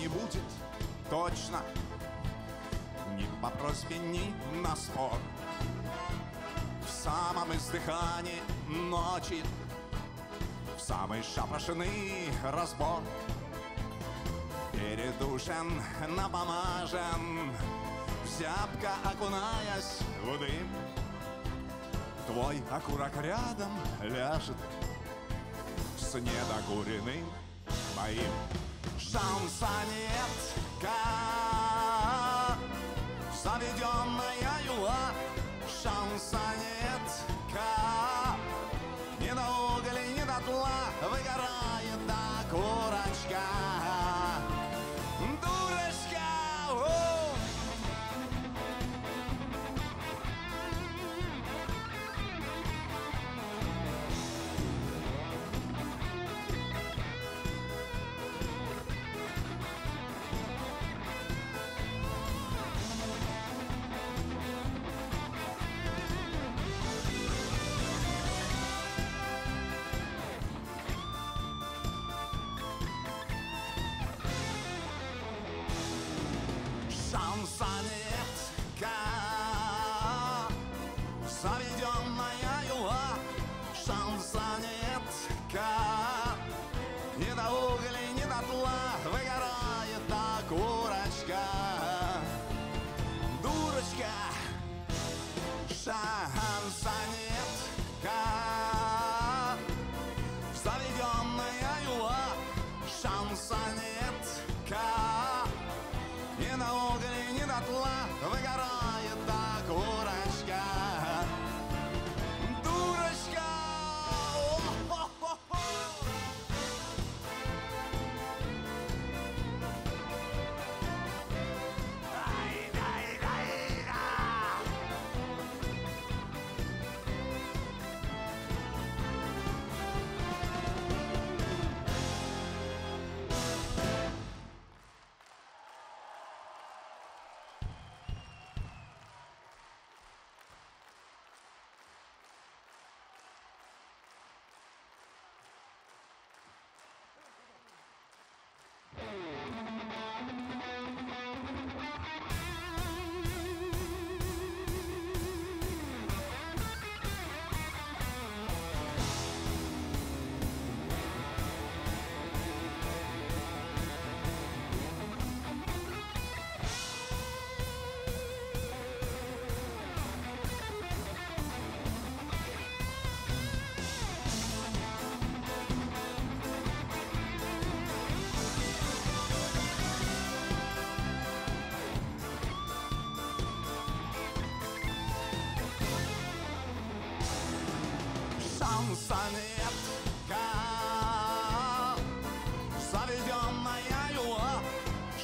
Speaker 3: не будет, точно. Ни по просьбе, ни на спор. В самом издыхании ночи В самый шапошный разбор. Передушен, напомажен Зябко окунаясь в дым. Твой окурок рядом ляжет С недокуренным моим Шанса нет, как Заведенная шансонетка Заведенная его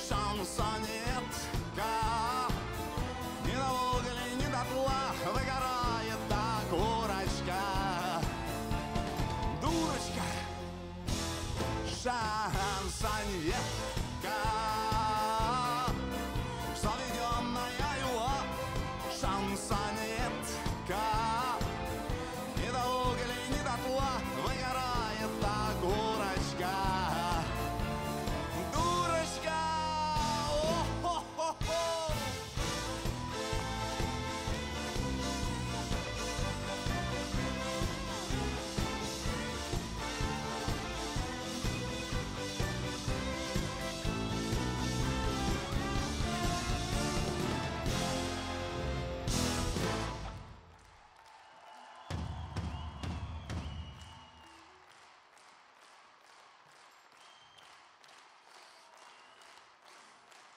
Speaker 3: шансонетка Ни на уголе, ни до тла выгорает та курочка. Дурочка, шансонетка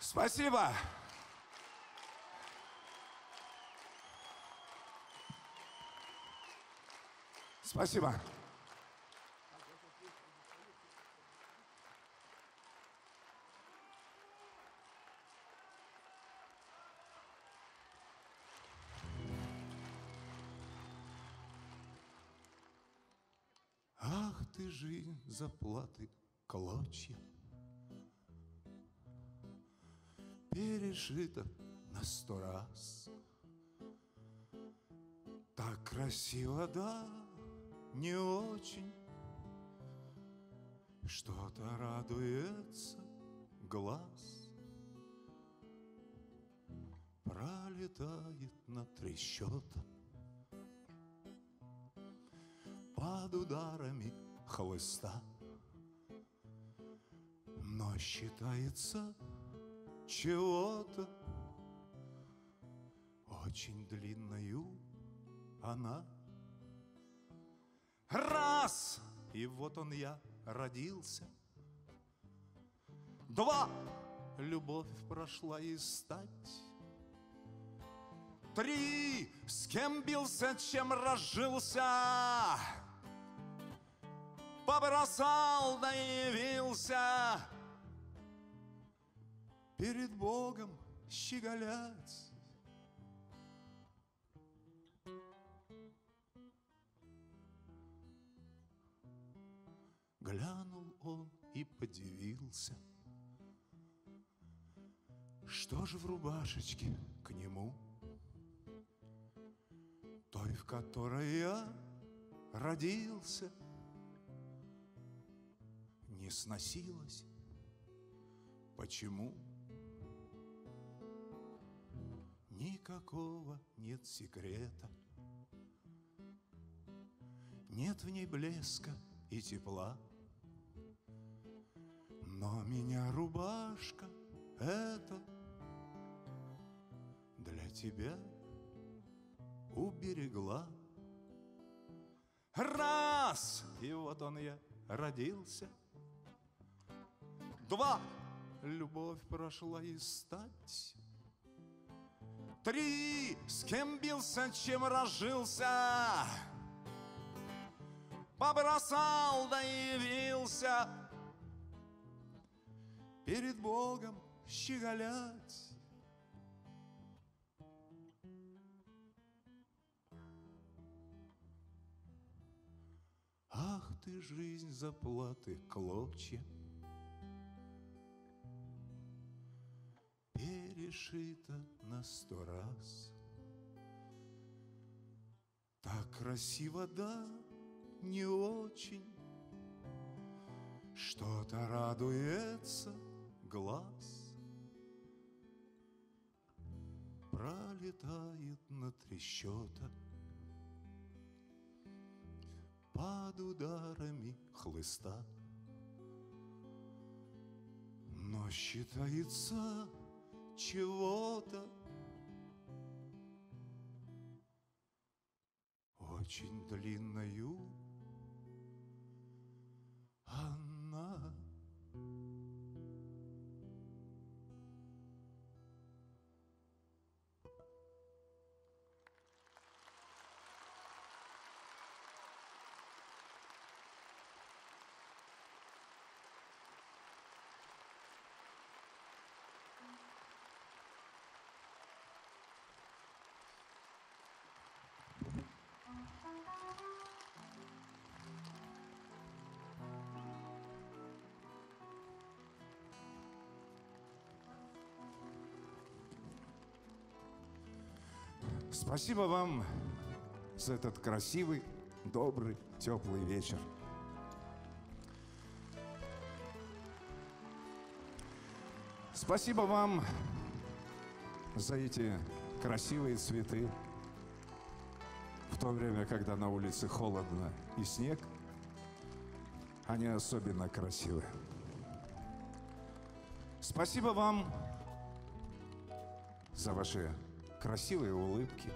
Speaker 3: Спасибо. Спасибо.
Speaker 2: Ах ты, жизнь, заплаты клочья, Перешита на сто раз. Так красиво, да, не очень. Что-то радуется глаз. Пролетает на счета под ударами хлыста. Но считается чего-то очень длинною она. Раз! И вот он я родился. Два! Любовь прошла и стать.
Speaker 3: Три! С кем бился, чем разжился? Побросал, да явился.
Speaker 2: Перед Богом щеголять. Глянул он и подивился. Что же в рубашечке к нему? Той, в которой я родился, не сносилась. Почему? Никакого нет секрета. Нет в ней блеска и тепла. Но меня рубашка эта для тебя уберегла. Раз! И вот он я родился. Два! Любовь прошла и стать.
Speaker 3: Три! С кем бился, чем разжился? Побросал, да явился.
Speaker 2: Перед Богом щеголять. Ах ты, жизнь заплаты клочья, Перешита на сто раз. Так красиво, да, не очень, Что-то радуется глаз. Пролетает на три счета Под ударами хлыста. Но считается чего-то очень длинною она. Спасибо вам за этот красивый, добрый, теплый вечер. Спасибо вам за эти красивые цветы. В то время, когда на улице холодно и снег, они особенно красивы. Спасибо вам за ваши красивые улыбки.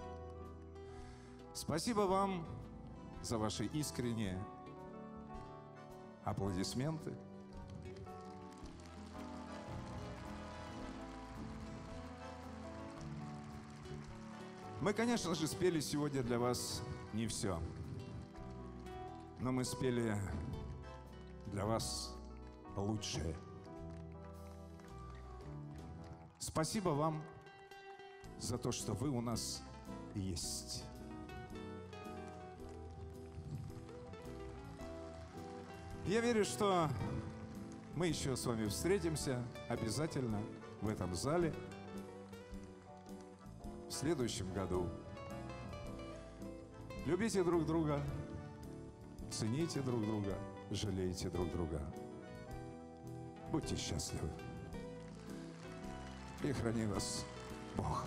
Speaker 2: Спасибо вам за ваши искренние аплодисменты. Мы, конечно же, спели сегодня для вас не все. Но мы спели для вас лучшее. Спасибо вам за то, что вы у нас есть. Я верю, что мы еще с вами встретимся обязательно в этом зале в следующем году. Любите друг друга, цените друг друга, жалейте друг друга. Будьте счастливы. И храни вас Бог.